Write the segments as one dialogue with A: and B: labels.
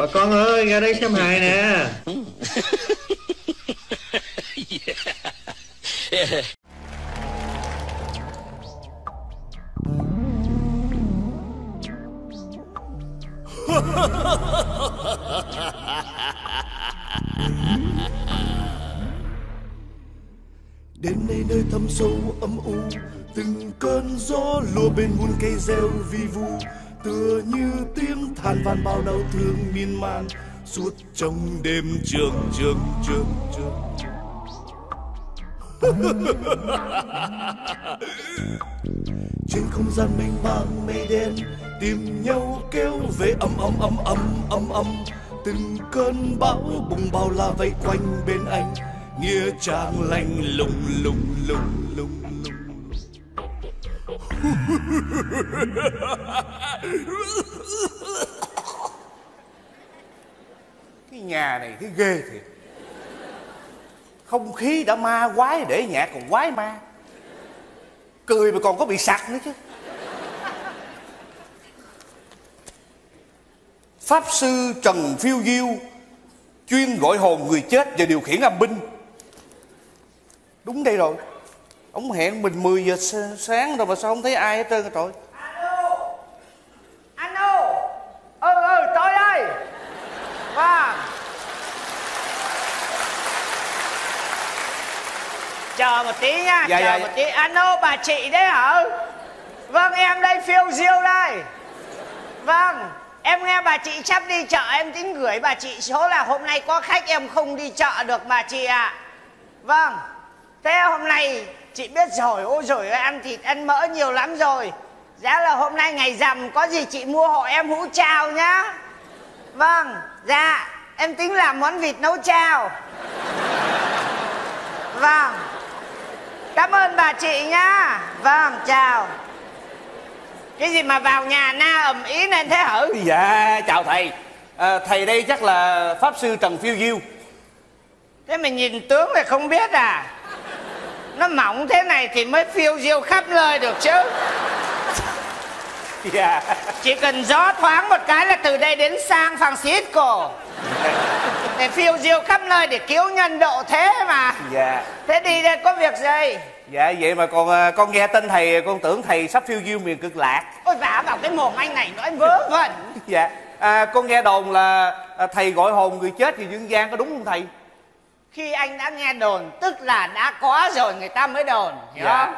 A: Bà con ơi, ra đây xem hài nè.
B: Đêm nay nơi thâm sâu, âm u, từng cơn gió lùa bên muôn cây reo vi vu tựa như tiếng than van bao đau thương miên man. Suốt trong đêm trường trường trường trường. Trên không gian mênh mang, mây đen, tìm nhau kêu về âm âm âm âm âm âm từng cơn bão bùng bao la vây quanh bên anh. Nghĩa trang lạnh lùng lùng lùng lùng lùng.
C: cái nhà này cái ghê thiệt. Không khí đã ma quái để nhạc còn quái ma. Cười mà còn có bị sặc nữa chứ. Pháp sư trần phiêu diêu chuyên gọi hồn người chết và điều khiển âm binh. Đúng đây rồi ông hẹn mình 10 giờ sáng rồi mà sao không thấy ai hết trơn trời.
D: Alo. Ừ ừ tôi đây Vâng Chờ một tí nha
C: Dạ,
D: Chờ
C: dạ,
D: một
C: dạ.
D: tí. Alo bà chị đấy hả? Vâng em đây phiêu diêu đây. Vâng Em nghe bà chị sắp đi chợ em tính gửi bà chị số là hôm nay có khách em không đi chợ được bà chị ạ. Vâng Thế hôm nay chị biết rồi Ôi rồi ăn thịt ăn mỡ nhiều lắm rồi. Giá là hôm nay ngày rằm Có gì chị mua hộ em hũ chao nhá. Vâng Dạ Em tính làm món vịt nấu chao. Vâng. Cảm ơn bà chị nhá. Vâng chào. Cái gì mà vào nhà na ầm ý nên thế hử
C: dạ chào thầy. À, thầy đây chắc là pháp sư trần phiêu diêu.
D: Thế mà nhìn tướng thì không biết à Nó mỏng thế này thì mới phiêu diêu khắp nơi được chứ.
C: Dạ.
D: Chỉ cần gió thoáng một cái là từ đây đến San Francisco. Để phiêu diêu khắp nơi để cứu nhân độ thế mà.
C: Dạ.
D: Thế đi đây có việc gì?
C: Dạ vậy mà còn à, con nghe tên thầy con tưởng thầy sắp phiêu diêu miền cực lạc.
D: Ôi vả vào cái mồm anh này nói vớ vẩn.
C: Dạ. À, con nghe đồn là à, thầy gọi hồn người chết thì dương gian có đúng không thầy
D: Khi anh đã nghe đồn tức là đã có rồi người ta mới đồn Hiểu
C: Dạ.
D: không?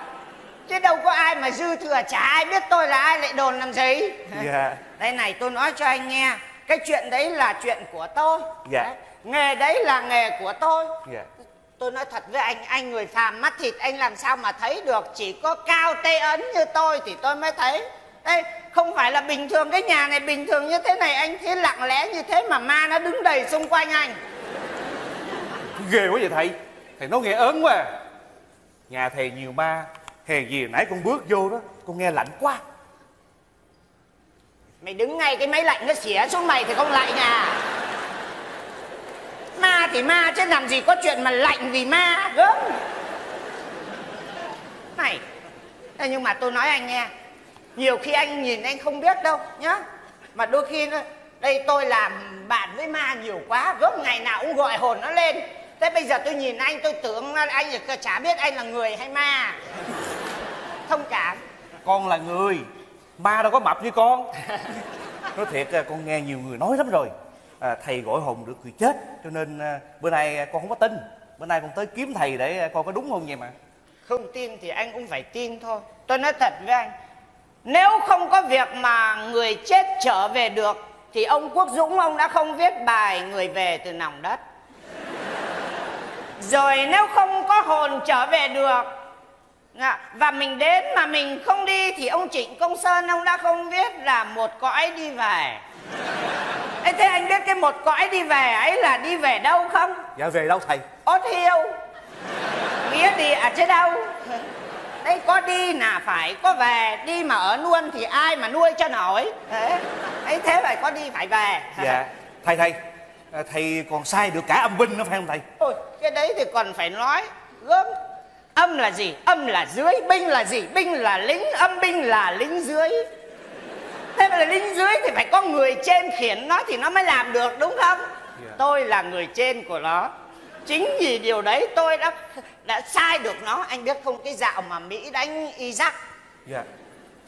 D: Chứ đâu có ai mà dư thừa chả ai biết tôi là ai lại đồn làm gì?
C: Dạ.
D: Đây này tôi nói cho anh nghe Cái chuyện đấy là chuyện của tôi.
C: Dạ.
D: Đấy. Nghề đấy là nghề của tôi.
C: Dạ.
D: Tôi nói thật với anh, anh người phàm mắt thịt anh làm sao mà thấy được Chỉ có cao tê ấn như tôi thì tôi mới thấy. Đây, không phải là bình thường cái nhà này bình thường như thế này Anh thấy lặng lẽ như thế mà ma nó đứng đầy xung quanh anh
C: ghê quá vậy thầy. Thầy nói nghe ớn quá à. nhà thầy nhiều ma, hèn gì nãy con bước vô đó, con nghe lạnh quá.
D: Mày đứng ngay cái máy lạnh nó xỉa xuống mày thì không lạnh nhà. Ma thì ma chứ làm gì có chuyện mà lạnh vì ma, gớm. Này nhưng mà tôi nói anh nghe, Nhiều khi anh nhìn anh không biết đâu nhá. Mà đôi khi nó Đây tôi làm bạn với ma nhiều quá, Gớm ngày nào cũng gọi hồn nó lên. Thế bây giờ tôi nhìn anh tôi tưởng anh chả biết anh là người hay ma. Thông cảm.
C: Con là người. Ma đâu có mập như con. Nói thiệt à, con nghe nhiều người nói lắm rồi. À, thầy gọi hồn được người chết. Cho nên à, bữa nay con không có tin. Bữa nay con tới kiếm thầy để coi có đúng không vậy mà.
D: Không tin thì anh cũng phải tin thôi. Tôi nói thật với anh Nếu không có việc mà người chết trở về được Thì ông Quốc Dũng ông đã không viết bài người về từ nòng đất Rồi nếu không có hồn trở về được. Và mình đến mà mình không đi Thì ông Trịnh Công Sơn ông đã không viết là một cõi đi về. Ê, Thế anh biết cái một cõi đi về ấy là đi về đâu không?
C: dạ về đâu thầy?
D: Ốt hiêu. Nghĩa đi ở chứ đâu? Đây có đi là phải có về Đi mà ở luôn thì ai mà nuôi cho nổi? Thế ấy thế phải có đi phải về.
C: Dạ. Thầy thầy à, thầy còn sai được cả âm binh nữa phải không thầy?
D: Ôi cái đấy thì còn phải nói Gớm. Âm là gì? Âm là dưới Binh là gì? Binh là lính Âm binh là lính dưới. Thế mà là lính dưới thì phải có người trên khiển nó thì nó mới làm được đúng không?
C: Dạ.
D: tôi là người trên của nó. Chính vì điều đấy tôi đã đã sai được nó. Anh biết không cái dạo mà mỹ đánh iraq.
C: Dạ.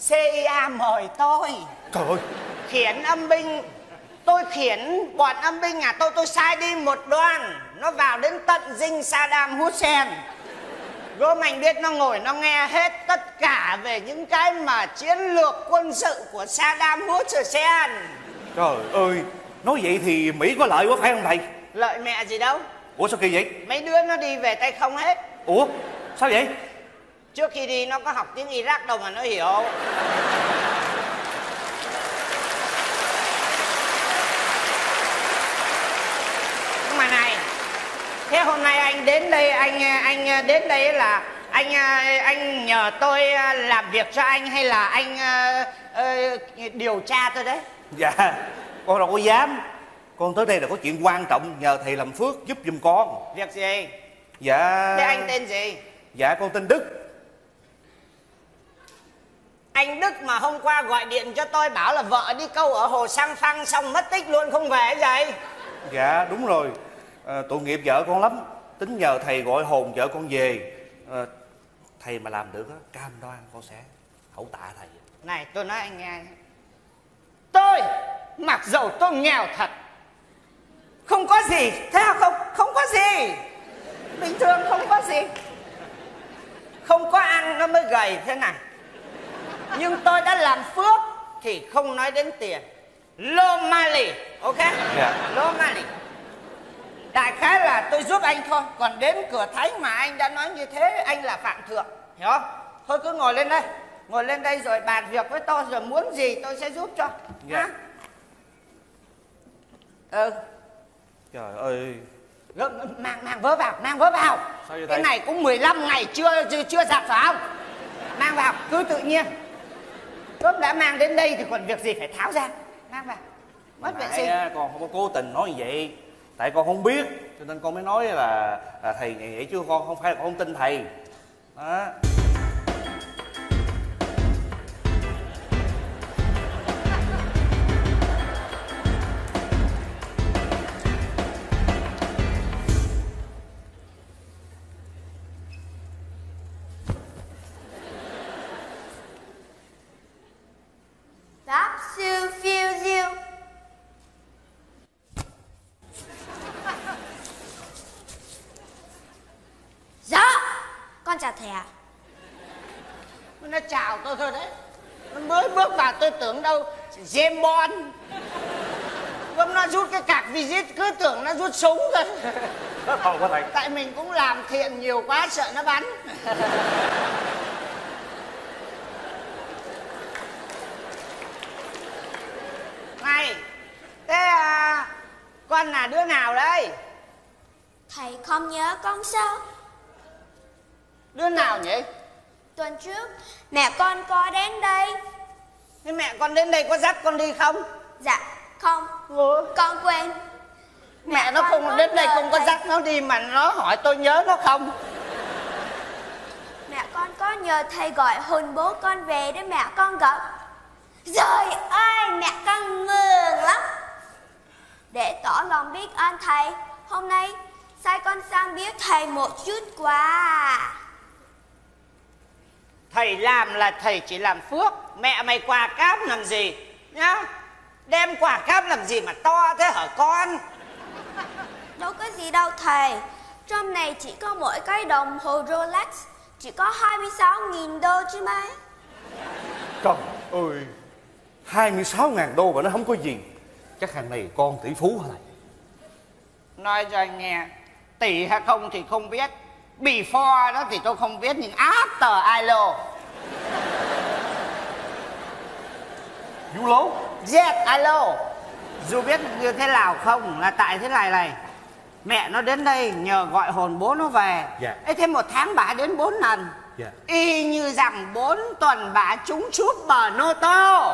D: Cia mời tôi.
C: Trời ơi.
D: Khiển âm binh tôi khiển bọn âm binh nhà tôi tôi sai đi một đoàn. Nó vào đến tận dinh Saddam Hussein. Gốm anh biết nó ngồi nó nghe hết tất cả về những cái mà chiến lược quân sự của Saddam Hussein.
C: Trời ơi nói vậy thì mỹ có lợi quá phải không thầy?
D: Lợi mẹ gì đâu.
C: Ủa sao kỳ vậy?
D: Mấy đứa nó đi về tay không hết.
C: Ủa sao vậy?
D: Trước khi đi nó có học tiếng Iraq đâu mà nó hiểu nhưng mà này thế hôm nay anh đến đây anh anh đến đây là anh anh nhờ tôi làm việc cho anh hay là anh ờ, điều tra tôi đấy?
C: Dạ con đâu có dám. Con tới đây là có chuyện quan trọng nhờ thầy làm phước giúp giùm con.
D: Việc gì?
C: Dạ.
D: Thế anh tên gì?
C: Dạ con tên đức.
D: Anh Đức mà hôm qua gọi điện cho tôi bảo là vợ đi câu ở hồ Sang Phăng xong mất tích luôn không về vậy?
C: Dạ đúng rồi à, tội nghiệp vợ con lắm. Tính nhờ thầy gọi hồn vợ con về. À, thầy mà làm được á cam đoan con sẽ hậu tạ thầy.
D: Này tôi nói anh nghe. Tôi mặc dầu tôi nghèo thật Không có gì. Thế không? Không có gì. Bình thường không có gì. Không có ăn nó mới gầy thế này. Nhưng tôi đã làm phước Thì không nói đến tiền. Lô Mali Ok?
C: Dạ.
D: Lô Mali Đại khái là tôi giúp anh thôi Còn đến cửa thánh mà anh đã nói như thế Anh là phạm thượng Hiểu không? Thôi cứ ngồi lên đây Ngồi lên đây rồi bàn việc với tôi Rồi muốn gì tôi sẽ giúp cho
C: Dạ.
D: Hả? Ừ.
C: Trời ơi.
D: Mang mang vớ vào mang vớ vào.
C: Sao vậy
D: cái này cũng 15 ngày chưa chưa, chưa giặt phải không mang vào cứ tự nhiên. Cướp đã mang đến đây thì còn việc gì phải tháo ra. Mang vào. Mất vệ sinh.
C: á, con không có cố tình nói như vậy tại con không biết cho nên con mới nói là, là thầy vậy vậy chứ con không phải là con không tin thầy. Đó.
D: Tưởng đâu James Bond. Gớm nó rút cái cạc visit cứ tưởng nó rút súng thôi
C: đó còn có thầy.
D: Tại mình cũng làm thiện nhiều quá sợ nó bắn. Này thế à, con là đứa nào đấy?
E: Thầy không nhớ con sao?
D: Đứa nào nhỉ?
E: Tuần trước Mẹ con có đến đây
D: thế mẹ con đến đây có dắt con đi không?
E: Dạ không.
D: Ừ.
E: Con quên.
D: Mẹ nó
E: con
D: không đến đây không có
E: thầy.
D: dắt nó đi mà nó hỏi tôi nhớ nó không?
E: Mẹ con có nhờ thầy gọi hồn bố con về để mẹ. Con gặp Trời ơi mẹ con mừng lắm. Để tỏ lòng biết ơn thầy Hôm nay sai con sang biếu thầy một chút quà.
D: Thầy làm là thầy chỉ làm phước mẹ mày quà cáp làm gì? Nhá đem quà cáp làm gì mà to thế hả con?
E: Đâu có gì đâu thầy Trong này chỉ có mỗi cái đồng hồ Rolex Chỉ có 26.000 đô chứ mấy
C: trời ơi 26 ngàn đô mà nó không có gì. Chắc hàng này con tỷ phú hả thầy
D: nói cho anh nghe tỷ hay không thì không biết. Before đó thì tôi không biết nhưng after I know
C: Vũ lố
D: yes I know dù biết như thế nào không là tại thế này này. Mẹ nó đến đây nhờ gọi hồn bố nó về.
C: Dạ.
D: ấy thế một tháng bà đến bốn lần.
C: Dạ.
D: y như rằng bốn tuần bà trúng chúp bờ nô tô.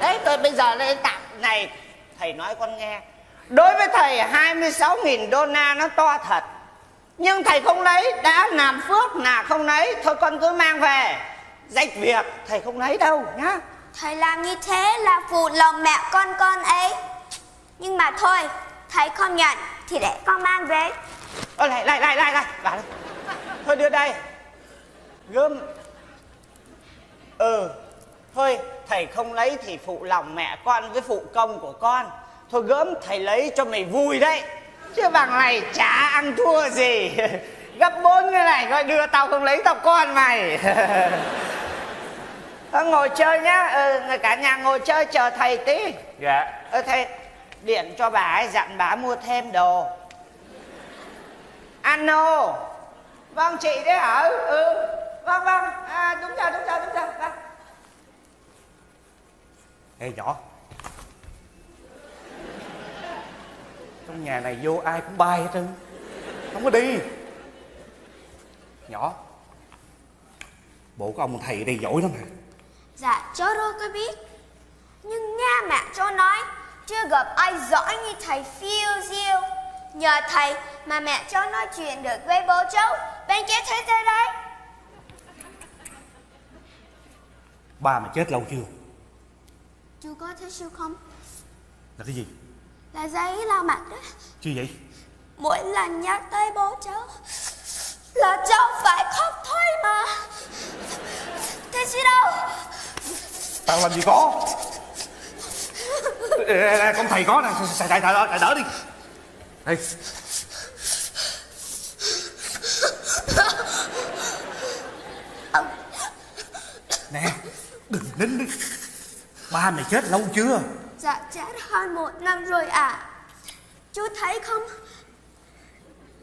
D: Đấy tôi bây giờ lên tặng. Này thầy nói con nghe. Đối với thầy 26.000 đô na nó to thật. Nhưng thầy không lấy đã làm phước là không lấy. Thôi con cứ mang về. Dạch việc thầy không lấy đâu nhá
E: Thầy làm như thế là phụ lòng mẹ con con ấy. Nhưng mà thôi, Thầy không nhận Thì để con mang về.
D: Ơ, lại lại lại lại lại. Thôi đưa đây. Gươm. Ừ Thôi, thầy không lấy thì phụ lòng mẹ con với phụ công của con. Thôi gớm thầy lấy cho mày vui đấy. Chứ bằng này chả ăn thua gì. Gấp bốn cái này coi đưa tao không lấy tao con mày. Thôi ngồi chơi nhá. Ừ, người cả nhà ngồi chơi chờ thầy tí.
C: Dạ.
D: Ơ thầy điện cho bà ấy dặn bà mua thêm đồ. Ano. Vâng chị đấy hả? Ừ. Vâng vâng. À, đúng rồi đúng rồi đúng rồi. Vâng.
C: ê nhỏ. Trong nhà này vô ai cũng bay hết trơn. Không có đi. Nhỏ. Bộ của ông thầy ở đây giỏi lắm hả
E: Dạ cháu đâu có biết. Nhưng nghe mẹ cháu nói Chưa gặp ai giỏi như thầy phiêu diêu. Nhờ thầy mà mẹ cháu nói chuyện được với bố cháu Bên kia thế giới đấy.
C: Ba mà chết lâu chưa?
E: Chú có thấy siêu không?
C: là cái gì?
E: Là giấy lau mặt đó.
C: Chưa vậy?
E: Mỗi lần nhắc tới bố cháu Là cháu phải khóc thôi mà. Thế chứ đâu
C: tao làm gì có? Ê, con thầy có nè. Thầy thầy thầy, thầy đỡ đi. Đây nè đừng nín đi. Ba mày chết lâu chưa?
E: Dạ chết hơn một năm rồi ạ. Chú thấy không?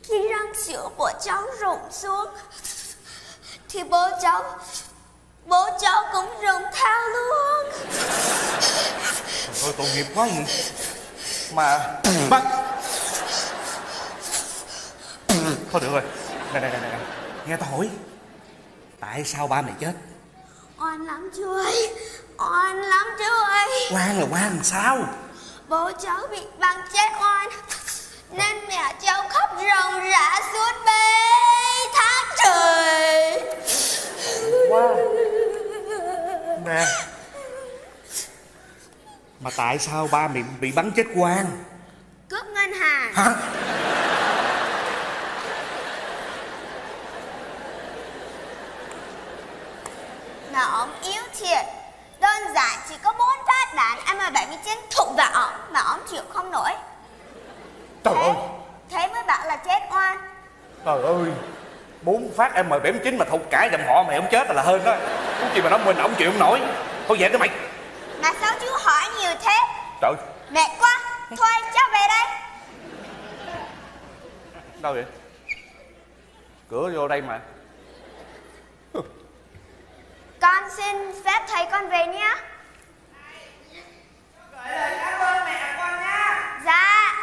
E: Khi răng sữa của cháu rụng xuống Thì bố cháu Bố cháu cũng rụng theo luôn.
C: Thôi tội nghiệp quá vậy. Mà bắt. Thôi được rồi. Nè nè nè nè nghe tao hỏi. Tại sao ba mày chết?
E: Oan lắm chú ơi. Oan lắm chú ơi.
C: Quan là quan làm sao?
E: Bố cháu bị bắn chết oan. Nên mẹ cháu khóc ròng rã suốt mấy tháng trời
C: nè. Mà tại sao ba mày bị bắn chết quan
E: Cướp ngân hàng.
C: Hả?
E: Mà ông yếu thiệt. Đơn giản chỉ có bốn phát đạn M79 thủng vào ổng Mà ổng chịu không nổi.
C: Trời ơi.
E: Thế mới bảo là chết oan.
C: Trời ơi bốn phát em mười bảy chín mà thục cả dòng họ mày không chết là hơn đó. Cũng gì mà nó mình ổng chịu không nổi. Thôi về cái mày.
E: Mà sao chú hỏi nhiều thế?
C: Trời.
E: Mệt quá Thôi cháu về đây.
C: Đâu vậy? Cửa vô đây mà.
E: Con xin phép thầy con về nhé.
D: Gửi lời cảm ơn mẹ con nha
E: Dạ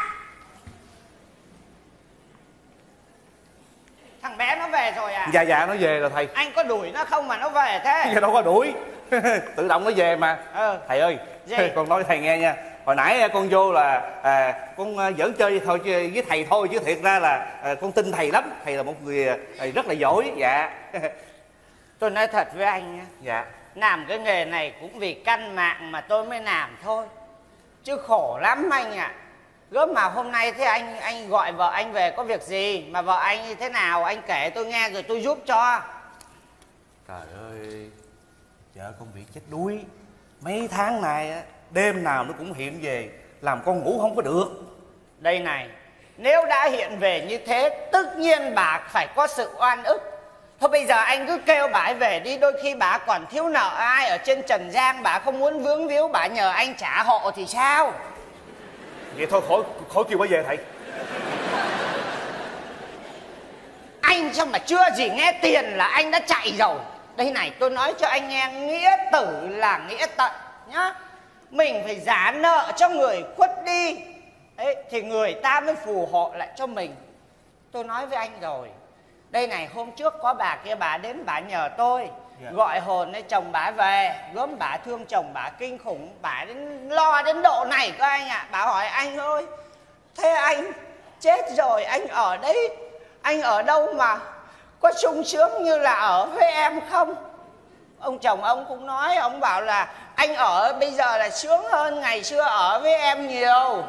D: Thằng bé nó về rồi à?
C: Dạ dạ nó về rồi thầy.
D: Anh có đuổi nó không mà nó về thế?
C: Giờ đâu có đuổi. Tự động nó về mà.
D: Ờ.
C: thầy ơi
D: Gì?
C: con nói thầy nghe nha. Hồi nãy con vô là à, con à, giỡn chơi thôi chứ với thầy thôi chứ thiệt ra là à, con tin thầy lắm. Thầy là một người à, thầy rất là giỏi dạ.
D: Tôi nói thật với anh nhé.
C: Dạ.
D: Làm cái nghề này cũng vì căn mạng mà tôi mới làm thôi. Chứ khổ lắm anh ạ Gớm mà hôm nay thế anh anh gọi vợ anh về có việc gì? Mà vợ anh như thế nào? Anh kể tôi nghe rồi tôi giúp cho.
C: Trời ơi vợ con bị chết đuối. Mấy tháng này á, đêm nào nó cũng hiện về làm con ngủ không có được.
D: Đây này Nếu đã hiện về như thế Tất nhiên bà phải có sự oan ức. Thôi bây giờ anh cứ kêu bà ấy về đi Đôi khi bà còn thiếu nợ ai Ở trên Trần Giang bà không muốn vướng víu Bà nhờ anh trả hộ thì sao
C: vậy thôi khỏi khỏi kêu bà về thầy.
D: Anh sao mà chưa gì nghe tiền là anh đã chạy rồi. Đây này tôi nói cho anh nghe Nghĩa tử là nghĩa tận nhá. Mình phải giả nợ cho người khuất đi. Đấy, Thì người ta mới phù hộ lại cho mình. Tôi nói với anh rồi Đây này hôm trước có bà kia bà đến bà nhờ tôi
C: yeah.
D: Gọi hồn ấy chồng bà về, Gớm bà thương chồng bà kinh khủng, Bà đến lo đến độ này các anh ạ. Bà hỏi anh ơi, Thế anh chết rồi, anh ở đấy, Anh ở đâu mà Có sung sướng như là ở với em không? Ông chồng ông cũng nói, Ông bảo là anh ở bây giờ là sướng hơn ngày xưa ở với em nhiều.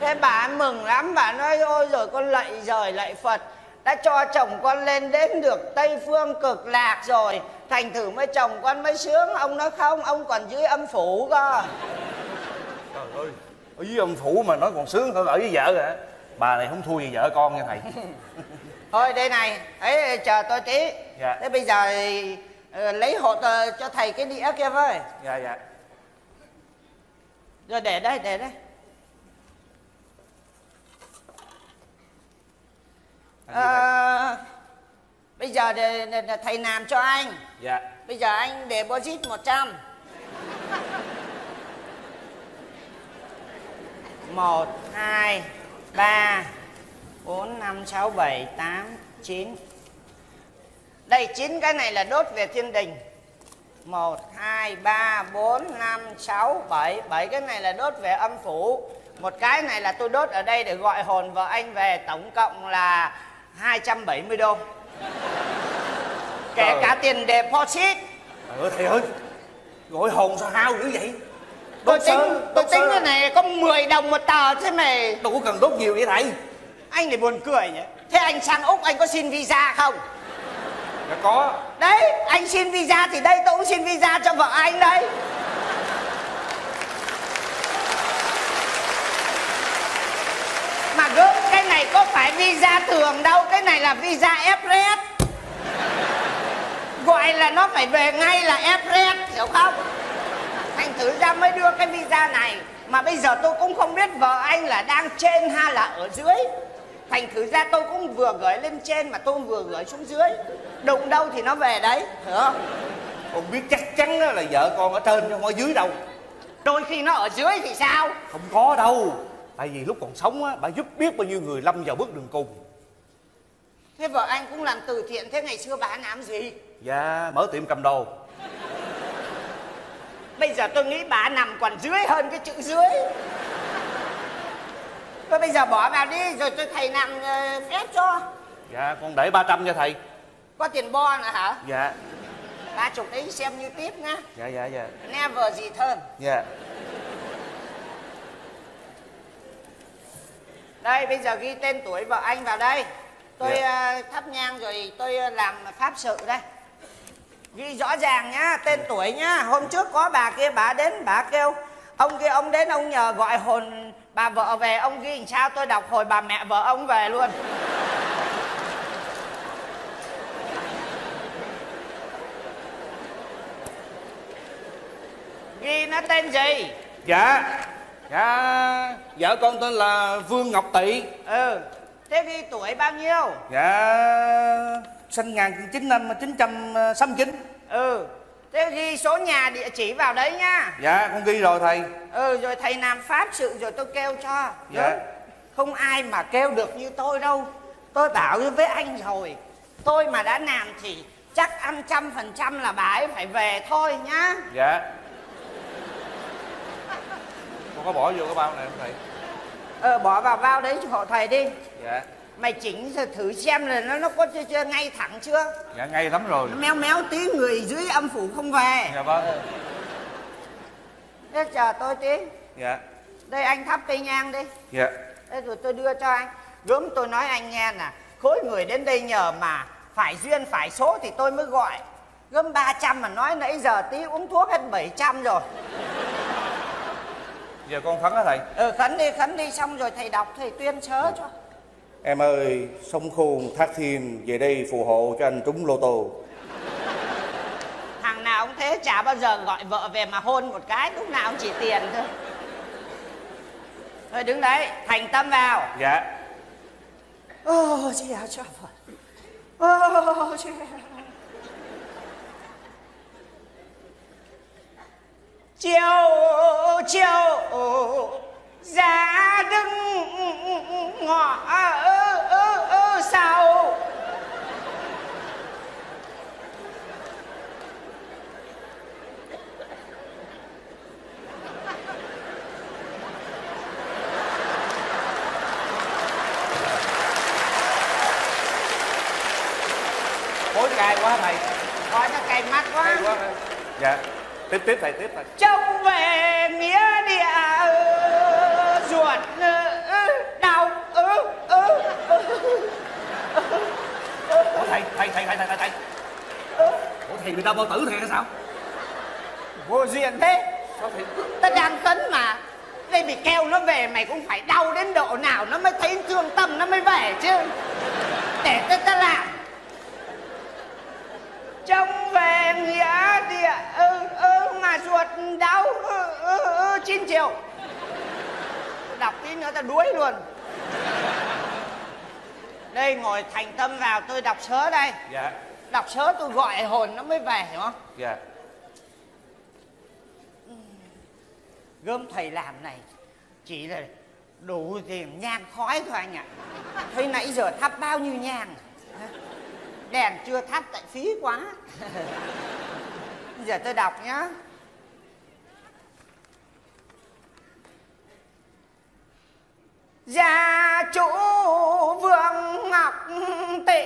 D: Thế bà mừng lắm, bà nói, ôi rồi con lạy rời lạy phật đã cho chồng con lên đến được tây phương cực lạc rồi. Thành thử mới chồng con mới sướng. Ông nói không ông còn dưới âm phủ cơ.
C: Trời ơi ở dưới ông phủ mà nói còn sướng hơn ở với vợ hả? Bà này không thua gì vợ con nha thầy.
D: Thôi đây này. Ấy chờ tôi tí.
C: Dạ.
D: thế bây giờ ờ, lấy hột ờ, cho thầy cái đĩa kia với.
C: Dạ dạ.
D: Rồi để đây để đây Ờ, bây giờ để, để, để thầy làm cho anh.
C: Dạ.
D: Bây giờ anh deposit 100 một hai ba bốn năm sáu bảy tám chín. Đây chín cái này là đốt về thiên đình. Một hai ba bốn năm sáu bảy. Bảy cái này là đốt về âm phủ. Một cái này là tôi đốt ở đây để gọi hồn vợ anh về. Tổng cộng là 270 đô. Kể
C: Trời.
D: cả tiền deposit.
C: Ờ thầy ơi gọi hồn sao hao dữ vậy?
D: Tôi tính
C: sơ,
D: tôi tính cái này có 10 đồng một tờ thế mày.
C: Đâu có cần đốt nhiều vậy thầy.
D: Anh này buồn cười nhỉ? Thế anh sang úc anh có xin visa không?
C: Dạ có.
D: Đấy anh xin visa thì đây tôi cũng xin visa cho vợ anh đây mà gớm cái này có phải visa thường đâu cái này là visa Everest. Gọi là nó phải về ngay là Everest hiểu không? Thành thử ra mới đưa cái visa này mà bây giờ tôi cũng không biết vợ anh là đang trên hay là ở dưới. Thành thử ra tôi cũng vừa gửi lên trên mà tôi vừa gửi xuống dưới. Đụng đâu thì nó về đấy hiểu không?
C: Con biết chắc chắn đó là vợ con ở trên không ở dưới đâu.
D: Đôi khi nó ở dưới thì sao?
C: Không có đâu tại vì lúc còn sống á bà giúp biết bao nhiêu người lâm vào bước đường cùng.
D: Thế vợ anh cũng làm từ thiện thế ngày xưa bà làm gì?
C: Dạ mở tiệm cầm đồ.
D: Bây giờ tôi nghĩ bà nằm còn dưới hơn cái chữ dưới. Thôi bây giờ bỏ vào đi rồi tôi thầy làm ờ, phép cho.
C: Dạ con để 300 cho thầy.
D: Có tiền bo nữa hả?
C: Dạ.
D: Ba chục đấy xem như tiếp nhá.
C: Dạ dạ dạ.
D: Never gì hơn
C: dạ
D: đây bây giờ ghi tên tuổi vợ anh vào đây. Tôi
C: Dạ.
D: ờ, thắp nhang rồi tôi ờ, làm pháp sự đây. Ghi rõ ràng nhá tên tuổi nhá. Hôm trước có bà kia bà đến bà kêu ông kia ông đến ông nhờ gọi hồn bà vợ về. Ông ghi làm sao? Tôi đọc hồi bà mẹ vợ ông về luôn. Ghi nó tên gì?
C: Dạ dạ. Vợ con tên là vương ngọc tỵ
D: ừ. Thế ghi tuổi bao nhiêu?
C: Dạ sinh ngàn chín năm chín trăm sáu chín.
D: Ừ. Thế ghi số nhà địa chỉ vào đấy nhá
C: dạ con ghi rồi thầy.
D: Ừ rồi thầy làm pháp sự rồi tôi kêu cho.
C: Dạ.
D: Đúng. không ai mà kêu được như tôi đâu. Tôi bảo với anh rồi tôi mà đã làm thì chắc ăn trăm phần trăm là bà ấy phải về thôi nhá.
C: Dạ có bỏ vô cái bao này không thầy?
D: Ờ bỏ vào bao đấy cho hộ thầy đi.
C: Dạ.
D: Mày chỉnh thử- thử xem là nó nó có chưa, chưa ngay thẳng chưa?
C: Dạ ngay lắm rồi.
D: Nó méo méo tí người dưới âm phủ không về.
C: Dạ vâng.
D: Thế chờ tôi tí.
C: Dạ.
D: Đây anh thắp cây nhang đi.
C: Dạ.
D: Thế rồi tôi đưa cho anh. Gớm tôi nói anh nghe nè. Khối người đến đây nhờ mà Phải duyên phải số thì tôi mới gọi. Gớm 300 mà nói nãy giờ tí uống thuốc hết 700 rồi
C: giờ con khấn á thầy?
D: Ừ khấn đi khấn đi xong rồi thầy đọc thầy tuyên sớ cho.
C: Em ơi sông khôn thác thiên về đây phù hộ cho anh trúng lô tô.
D: Thằng nào cũng thế chả bao giờ gọi vợ về mà hôn một cái Lúc nào cũng chỉ tiền thôi. Thôi đứng đấy thành tâm vào.
C: Dạ.
D: Ô chị áo cho Phật Ô chị Chiều chiều ra đứng ngọ sau
C: Khối cay quá thầy
D: Coi nó cay mắt quá.
C: Cay quá. Dạ tiếp tiếp thầy tiếp thầy.
D: Trông về nghĩa địa ừ, ruột ừ, đau ừ, ừ, ừ.
C: ủa thầy thầy thầy thầy thầy thầy ủa thầy bị đau bao tử thầy hay sao?
D: Vô duyên thế.
C: Sao thầy?
D: Ta đang khấn mà. Đây bị kêu nó về mày cũng phải đau đến độ nào nó mới thấy thương tâm nó mới về chứ. Để ta ta làm trông về nghĩa địa ừ ừ đau ừ ừ ừ chín triệu. Đọc tí nữa ta đuối luôn. Đây ngồi thành tâm vào tôi đọc sớ đây.
C: Dạ.
D: Đọc sớ tôi gọi hồn nó mới về hiểu không?
C: Dạ.
D: Gớm thầy làm này chỉ là đủ tiền nhang khói thôi anh ạ. Thấy nãy giờ thắp bao nhiêu nhang? Đèn chưa thắp tại phí quá. Giờ tôi đọc nhá gia chủ vương ngọc tị.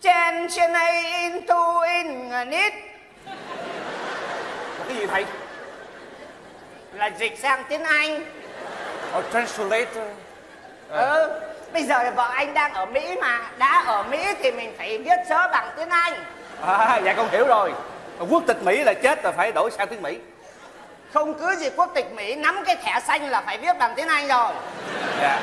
D: Trên trên này in tu in nít
C: cái gì thầy
D: là dịch sang tiếng anh.
C: Oh, translator.
D: Ừ bây giờ vợ anh đang ở mỹ mà. Đã ở mỹ thì mình phải viết sớ bằng tiếng anh.
C: À dạ con hiểu rồi. Quốc tịch mỹ là chết là phải đổi sang tiếng mỹ
D: không cứ gì quốc tịch mỹ nắm cái thẻ xanh là phải viết bằng tiếng anh rồi.
C: Dạ.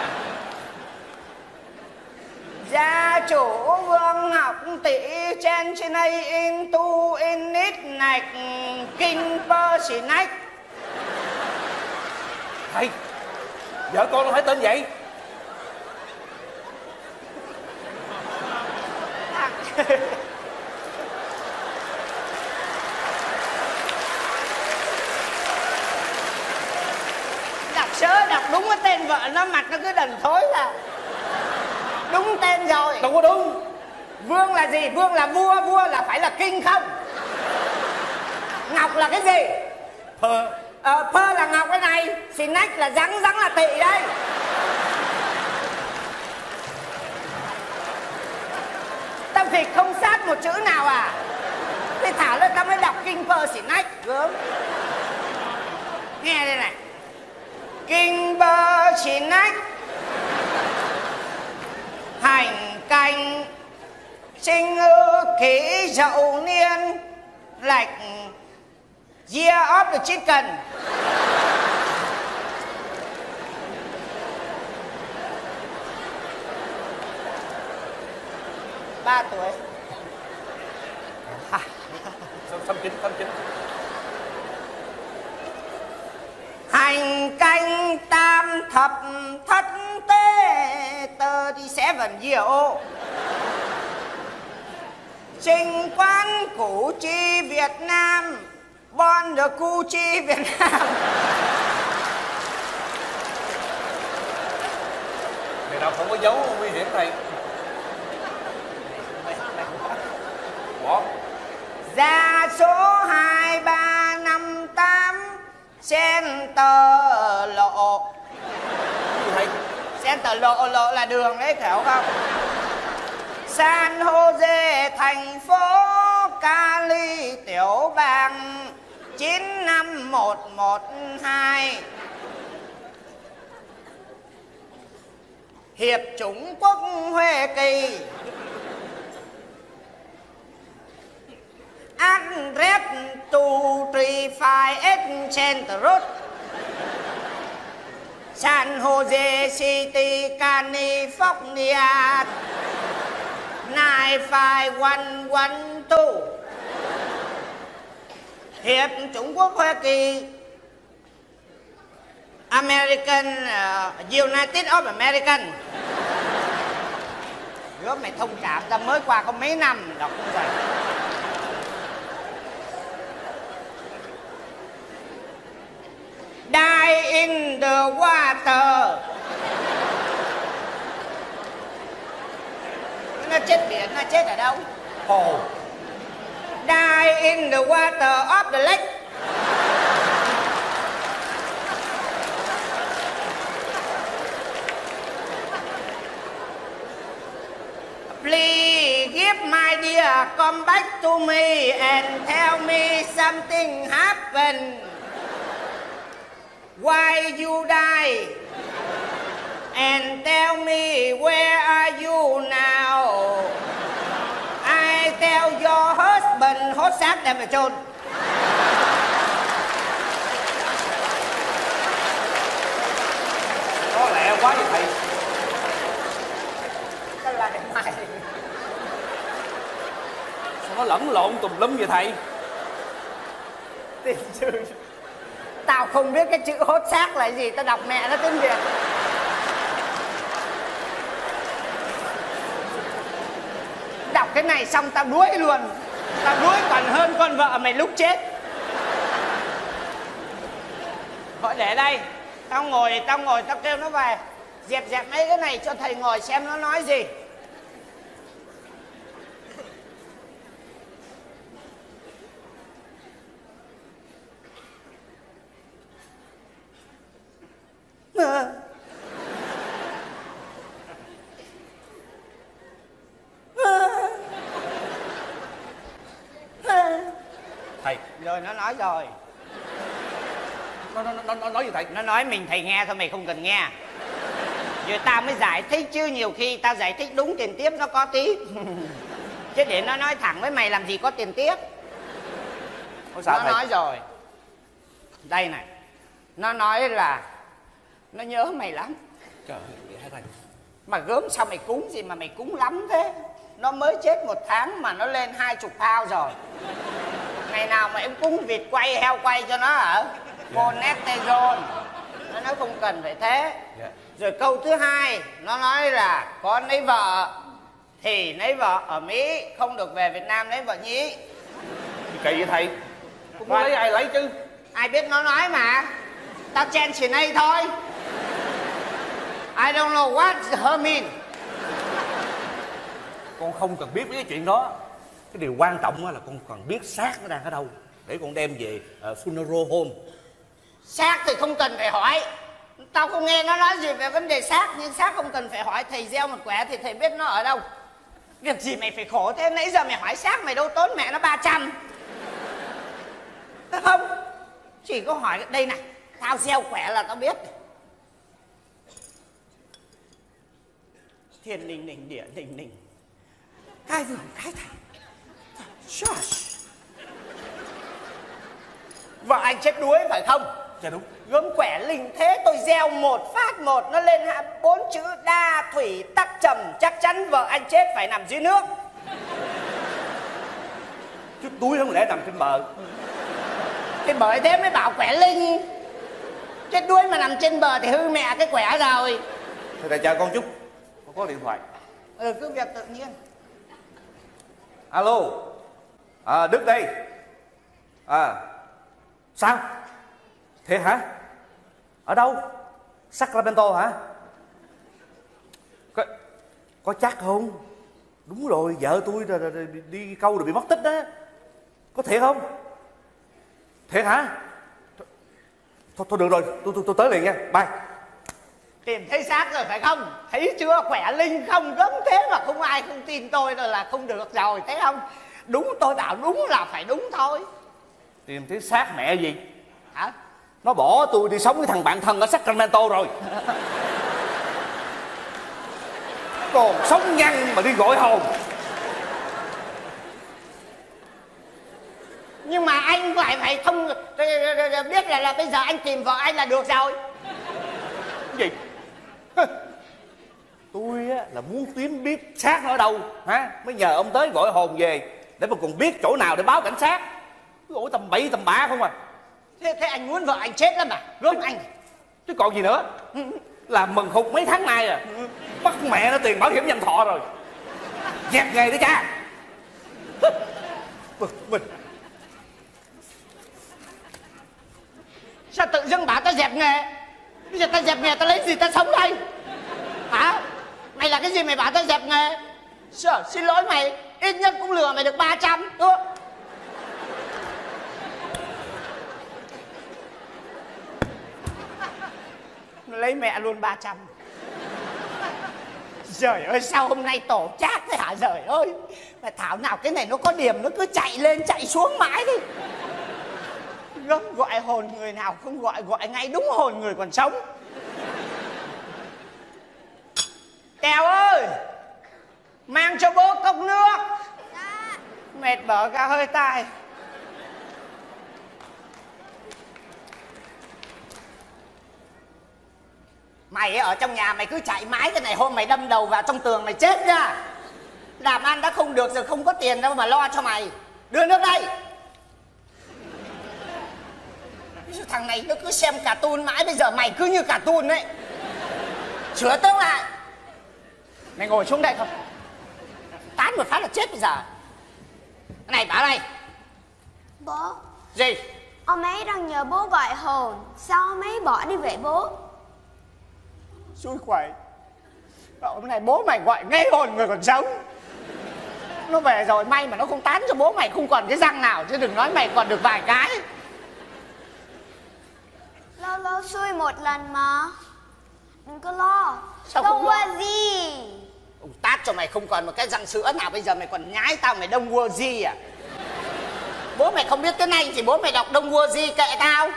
D: Gia chủ vương ngọc tỷ trên trên đây in tu in nít nạch kinh bơ xì nách.
C: Thầy vợ con nó phải tên vậy
D: đọc sớ đọc đúng cái tên vợ nó mặt nó cứ đần thối là đúng tên rồi.
C: Đâu có đúng.
D: Vương là gì? Vương là vua vua là phải là kinh không? Ngọc là cái gì?
C: Thơ.
D: ờ pơ là ngọc cái này xì nách là rắn rắn là tỵ đây tâm thịt không sát một chữ nào à? Thì thảo lên ta mới đọc kinh pơ xì nách gớm. Nghe đây này kinh bơ xì nách hành canh sinh ư kỷ dậu niên lạch year of the chicken. Ba tuổi.
C: Xăm chín xăm chín
D: hành canh tam thập thất tế thirty seven year old Trình quán củ chi Việt Nam Bon the cu chi Việt Nam.
C: Ngày nào không có dấu nguy hiểm thầy bỏ
D: Ra số 2358 Center lộ. Center lộ lộ là đường đấy hiểu không? San Jose thành phố Cali tiểu bang 95112 Hiệp chủng quốc Huế Kỳ Address two three five eight Center Road San Jose City, California 95112 Hiệp Trung Quốc Hoa Kỳ American uh, United of American. Gớm mày thông cảm ta mới qua có mấy năm đọc không rồi Die in the water Nó chết biển, nó chết ở đâu?
C: hồ
D: Die in the water of the lake Please give my dear, come back to me and tell me something happened. Why you die? And tell me where are you now? I tell your husband hốt xác đem về chôn.
C: có lẹ quá vậy thầy
D: Cái lại mày.
C: sao nó lẫn lộn tùm lum vậy thầy
D: Tiền sư. Tao không biết cái chữ hốt xác là gì, tao đọc mẹ nó tiếng Việt. Đọc cái này xong tao đuối luôn. Tao đuối còn hơn con vợ mày lúc chết. Gọi để đây. Tao ngồi, tao ngồi, tao kêu nó về. Dẹp dẹp mấy cái này cho thầy ngồi xem nó nói gì.
C: thầy
D: Rồi nó nói rồi.
C: nó nó nó, nó nói gì thầy?
D: Nó nói mình thầy nghe thôi mày không cần nghe. Rồi tao mới giải thích chứ nhiều khi tao giải thích đúng tiền tiếp nó có tí. Chứ để nó nói thẳng với mày làm gì có tiền tiếp. Nó
C: thầy?
D: nói rồi. Đây này nó nói là nó nhớ mày lắm.
C: Trời ơi thầy?
D: Mà gớm sao mày cúng gì mà mày cúng lắm thế? Nó mới chết một tháng mà nó lên hai chục phao rồi ngày nào mà em cúng vịt quay heo quay cho nó hả? Monesterone nó nói không cần phải thế.
C: Dạ.
D: Rồi câu thứ hai nó nói là có lấy vợ thì lấy vợ ở mỹ không được về việt nam lấy vợ nhí.
C: Kỳ vậy thầy. Cũng
D: Vâng.
C: lấy ai lấy chứ?
D: Ai biết nó nói mà. Tao chen chỉ này thôi. I don't know what her mean.
C: Con không cần biết mấy cái chuyện đó cái điều quan trọng là con cần biết xác nó đang ở đâu để con đem về uh, funeral home.
D: Xác thì không cần phải hỏi. Tao không nghe nó nói gì về vấn đề xác nhưng xác không cần phải hỏi. Thầy gieo một quẻ thì thầy biết nó ở đâu. Việc gì mày phải khổ thế? Nãy giờ mày hỏi xác mày đâu tốn mẹ nó 300 Phải không. Chỉ có hỏi đây này tao gieo quẻ là tao biết. Thiên đình đình địa đình đình cai vườn cai thành Shush. vợ anh chết đuối phải không?
C: Dạ đúng.
D: Gớm quẻ linh thế tôi gieo một phát một nó lên hạ bốn chữ đa thủy tắc trầm chắc chắn vợ anh chết phải nằm dưới nước.
C: Chứ túi không lẽ nằm trên bờ?
D: Thì bởi thế mới bảo quẻ linh chết đuối mà nằm trên bờ thì hư mẹ cái quẻ rồi.
C: Thầy thầy chờ con chút. Con có điện thoại.
D: Ừ cứ việc tự nhiên.
C: Alo à, đức đây. À sao? Thiệt hả? Ở đâu? Sacramento hả? Có, có chắc không? Đúng rồi vợ tôi rồi, rồi, rồi, đi câu rồi bị mất tích đó. Có thiệt không? Thiệt hả? Thôi, thôi được rồi. Tôi, tôi, tôi tới liền nha. Bye.
D: Tìm thấy xác rồi phải không? Thấy chưa? Khỏe linh không gớm thế mà không ai không tin tôi rồi là không được rồi thấy không? Đúng tôi bảo đúng là phải đúng thôi.
C: Tìm thấy xác mẹ gì?
D: Hả?
C: Nó bỏ tôi đi sống với thằng bạn thân ở Sacramento rồi. Còn sống nhăn mà đi gọi hồn.
D: Nhưng mà anh phải phải thông biết là là bây giờ anh tìm vợ anh là được rồi.
C: Cái gì? Tôi á là muốn kiếm biết xác nó ở đâu hả? Mới nhờ ông tới gọi hồn về để mà còn biết chỗ nào để báo cảnh sát. Gọi tầm bậy tầm bạ không à.
D: Thế, thế anh muốn vợ anh chết lắm à? Gớm anh.
C: Chứ còn gì nữa. Làm mừng hụt mấy tháng nay à. Bắt mẹ nó tiền bảo hiểm nhân thọ rồi. Dẹp nghề đi cha. Bực mình.
D: Sao tự dưng bảo tao dẹp nghề? Bây giờ tao dẹp nghề tao lấy gì tao sống đây? Hả? Mày là cái gì mày bảo tao dẹp nghề? Sợ, xin lỗi mày ít nhất cũng lừa mày được 300 đúng không? lấy mẹ luôn 300 Trời ơi, sao hôm nay tổ chát thế hả? Trời ơi, mà thảo nào cái này nó có điểm, nó cứ chạy lên, chạy xuống mãi đi. Gấp gọi hồn người nào không gọi gọi ngay đúng hồn người còn sống. Tèo ơi! Mang cho bố cốc nước. Mệt bở cả hơi tai. Mày ở trong nhà mày cứ chạy mãi cái này hôm mày đâm đầu vào trong tường mày chết ra Làm ăn đã không được rồi không có tiền đâu mà lo cho mày. Đưa nước đây. Thằng này nó cứ xem cả cartoon mãi bây giờ mày cứ như cả cartoon đấy Sửa tương lại. Mày ngồi xuống đây không Tán một phát là chết bây giờ. Này bảo này
E: Bố.
D: Gì?
E: Ông ấy đang nhờ bố gọi hồn. Sao ông ấy bỏ đi vậy bố?
D: Xui quẩy hôm nay bố mày gọi ngay hồn người còn sống. Nó về rồi may mà nó không tán cho bố mày không còn cái răng nào chứ đừng nói mày còn được vài cái.
E: Lâu lâu xui một lần mà. Đừng có lo.
D: Sao
E: Đâu
D: không lo?
E: qua gì
D: Cho mày không còn một cái răng sữa nào. Bây giờ mày còn nhái tao mày đông vua gì à? Bố mày không biết cái này thì bố mày đọc đông vua gì kệ tao.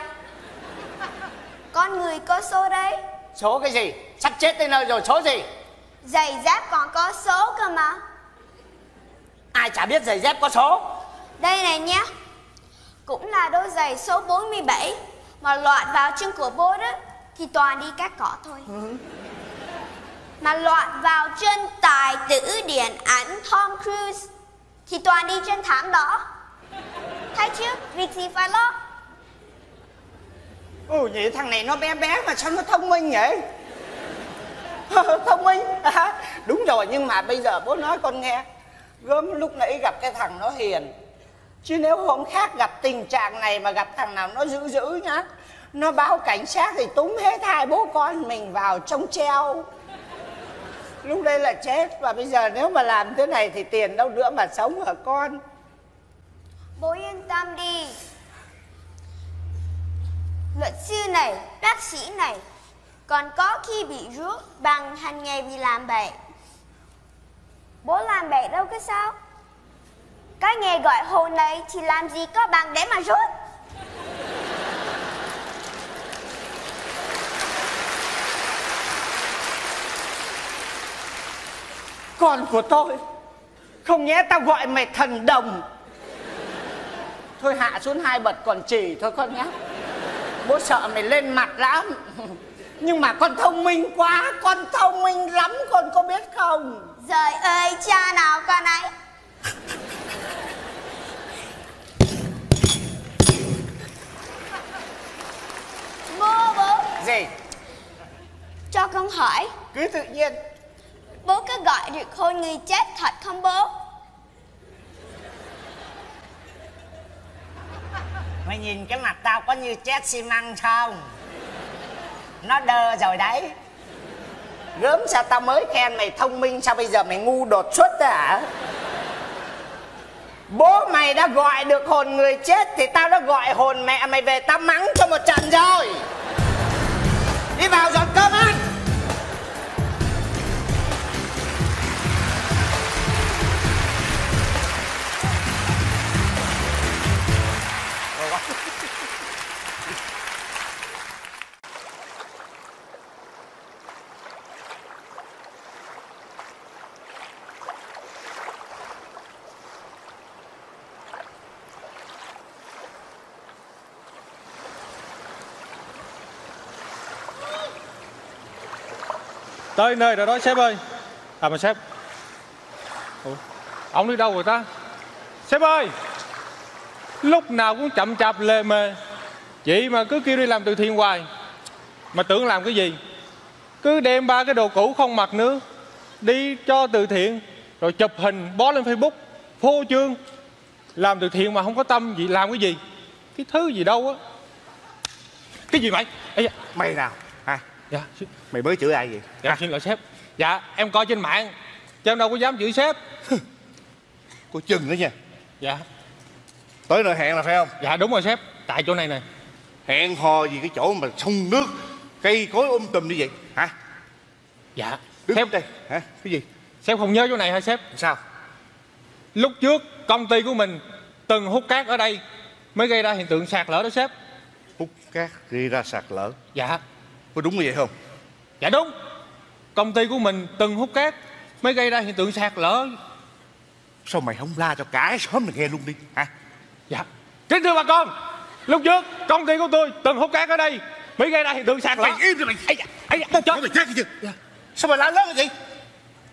E: Con người có số đấy.
D: Số cái gì? Sắp chết tới nơi rồi số gì?
E: Giày dép còn có số cơ mà.
D: Ai chả biết giày dép có số.
E: Đây này nhé. Cũng là đôi giày số 47 Mà loạn vào chân của bố đó Thì toàn đi cắt cỏ thôi mà loạn vào chân tài tử điển ảnh Tom Cruise Thì toàn đi trên thảm đỏ. Thấy chứ, việc gì phải lo?
D: Ừ nhỉ thằng này nó bé bé mà sao nó thông minh vậy? Thông minh. À, đúng rồi nhưng mà bây giờ bố nói con nghe. Gớm lúc nãy gặp cái thằng nó hiền. Chứ nếu hôm khác gặp tình trạng này mà gặp thằng nào nó dữ dữ nhá nó báo cảnh sát thì túm hết hai bố con mình vào trong treo lúc đây là chết. Và bây giờ nếu mà làm thế này thì tiền đâu nữa mà sống hả con?
E: Bố yên tâm đi. Luật sư này, bác sĩ này Còn có khi bị rút bằng hành nghề vì làm bậy. Bố làm bậy đâu cái sao. Cái nghề gọi hồn này thì làm gì có bằng để mà rút
D: con của tôi. Không nhẽ tao gọi mày thần đồng. Thôi hạ xuống hai bật còn chỉ thôi con nhé. Bố sợ mày lên mặt lắm. Nhưng mà con thông minh quá con thông minh lắm con có biết không?
E: Trời ơi cha nào con ấy. Bố bố.
D: Gì?
E: Cho con hỏi.
D: Cứ tự nhiên
E: Bố có gọi được hôn người chết thật không bố?
D: Mày nhìn cái mặt tao có như chết xi măng không? Nó đơ rồi đấy. Gớm sao tao mới khen mày thông minh, sao bây giờ mày ngu đột xuất thế hả? Bố mày đã gọi được hồn người chết thì tao đã gọi hồn mẹ mày về tao mắng cho một trận rồi. Đi vào dọn cơm ăn.
F: Tới nơi rồi đó sếp ơi. À mà sếp. Ủa, Ông đi đâu rồi ta? Sếp ơi! Lúc nào cũng chậm chạp lề mề. Chị mà cứ kêu đi làm từ thiện hoài. Mà tưởng làm cái gì? Cứ đem ba cái đồ cũ không mặc nữa Đi cho từ thiện Rồi chụp hình bó lên Facebook Phô trương. Làm từ thiện mà không có tâm gì làm cái gì? Cái thứ gì đâu á. Cái gì mày? Ê,
C: mày nào?
F: Dạ.
C: Mày mới chửi ai vậy?
F: Dạ xin lỗi sếp. Dạ em coi trên mạng Chứ em đâu có dám chửi sếp.
C: Cô chừng đó nha.
F: Dạ.
C: Tới nơi hẹn là phải không?
F: Dạ đúng rồi sếp. Tại chỗ này nè.
C: Hẹn hò gì cái chỗ mà sông nước cây cối um tùm như vậy? Hả?
F: Dạ.
C: Đứng
F: Sếp
C: đây. Hả? Cái gì?
F: Sếp không nhớ chỗ này hả sếp?
C: Sao?
F: Lúc trước công ty của mình từng hút cát ở đây mới gây ra hiện tượng sạt lở đó sếp.
C: Hút cát gây ra sạt lở?
F: Dạ
C: có đúng như vậy không?
F: Dạ đúng. Công ty của mình từng hút cát mới gây ra hiện tượng sạt lở.
C: Sao mày không la cho cả xóm này nghe luôn đi hả?
F: Dạ. Kính thưa bà con lúc trước công ty của tôi từng hút cát ở đây mới gây ra hiện tượng sạt lở.
C: Mày im rồi mày.
F: Ấy da, ấy da, chết.
C: Mày chết cái chưa sao mày la lớn gì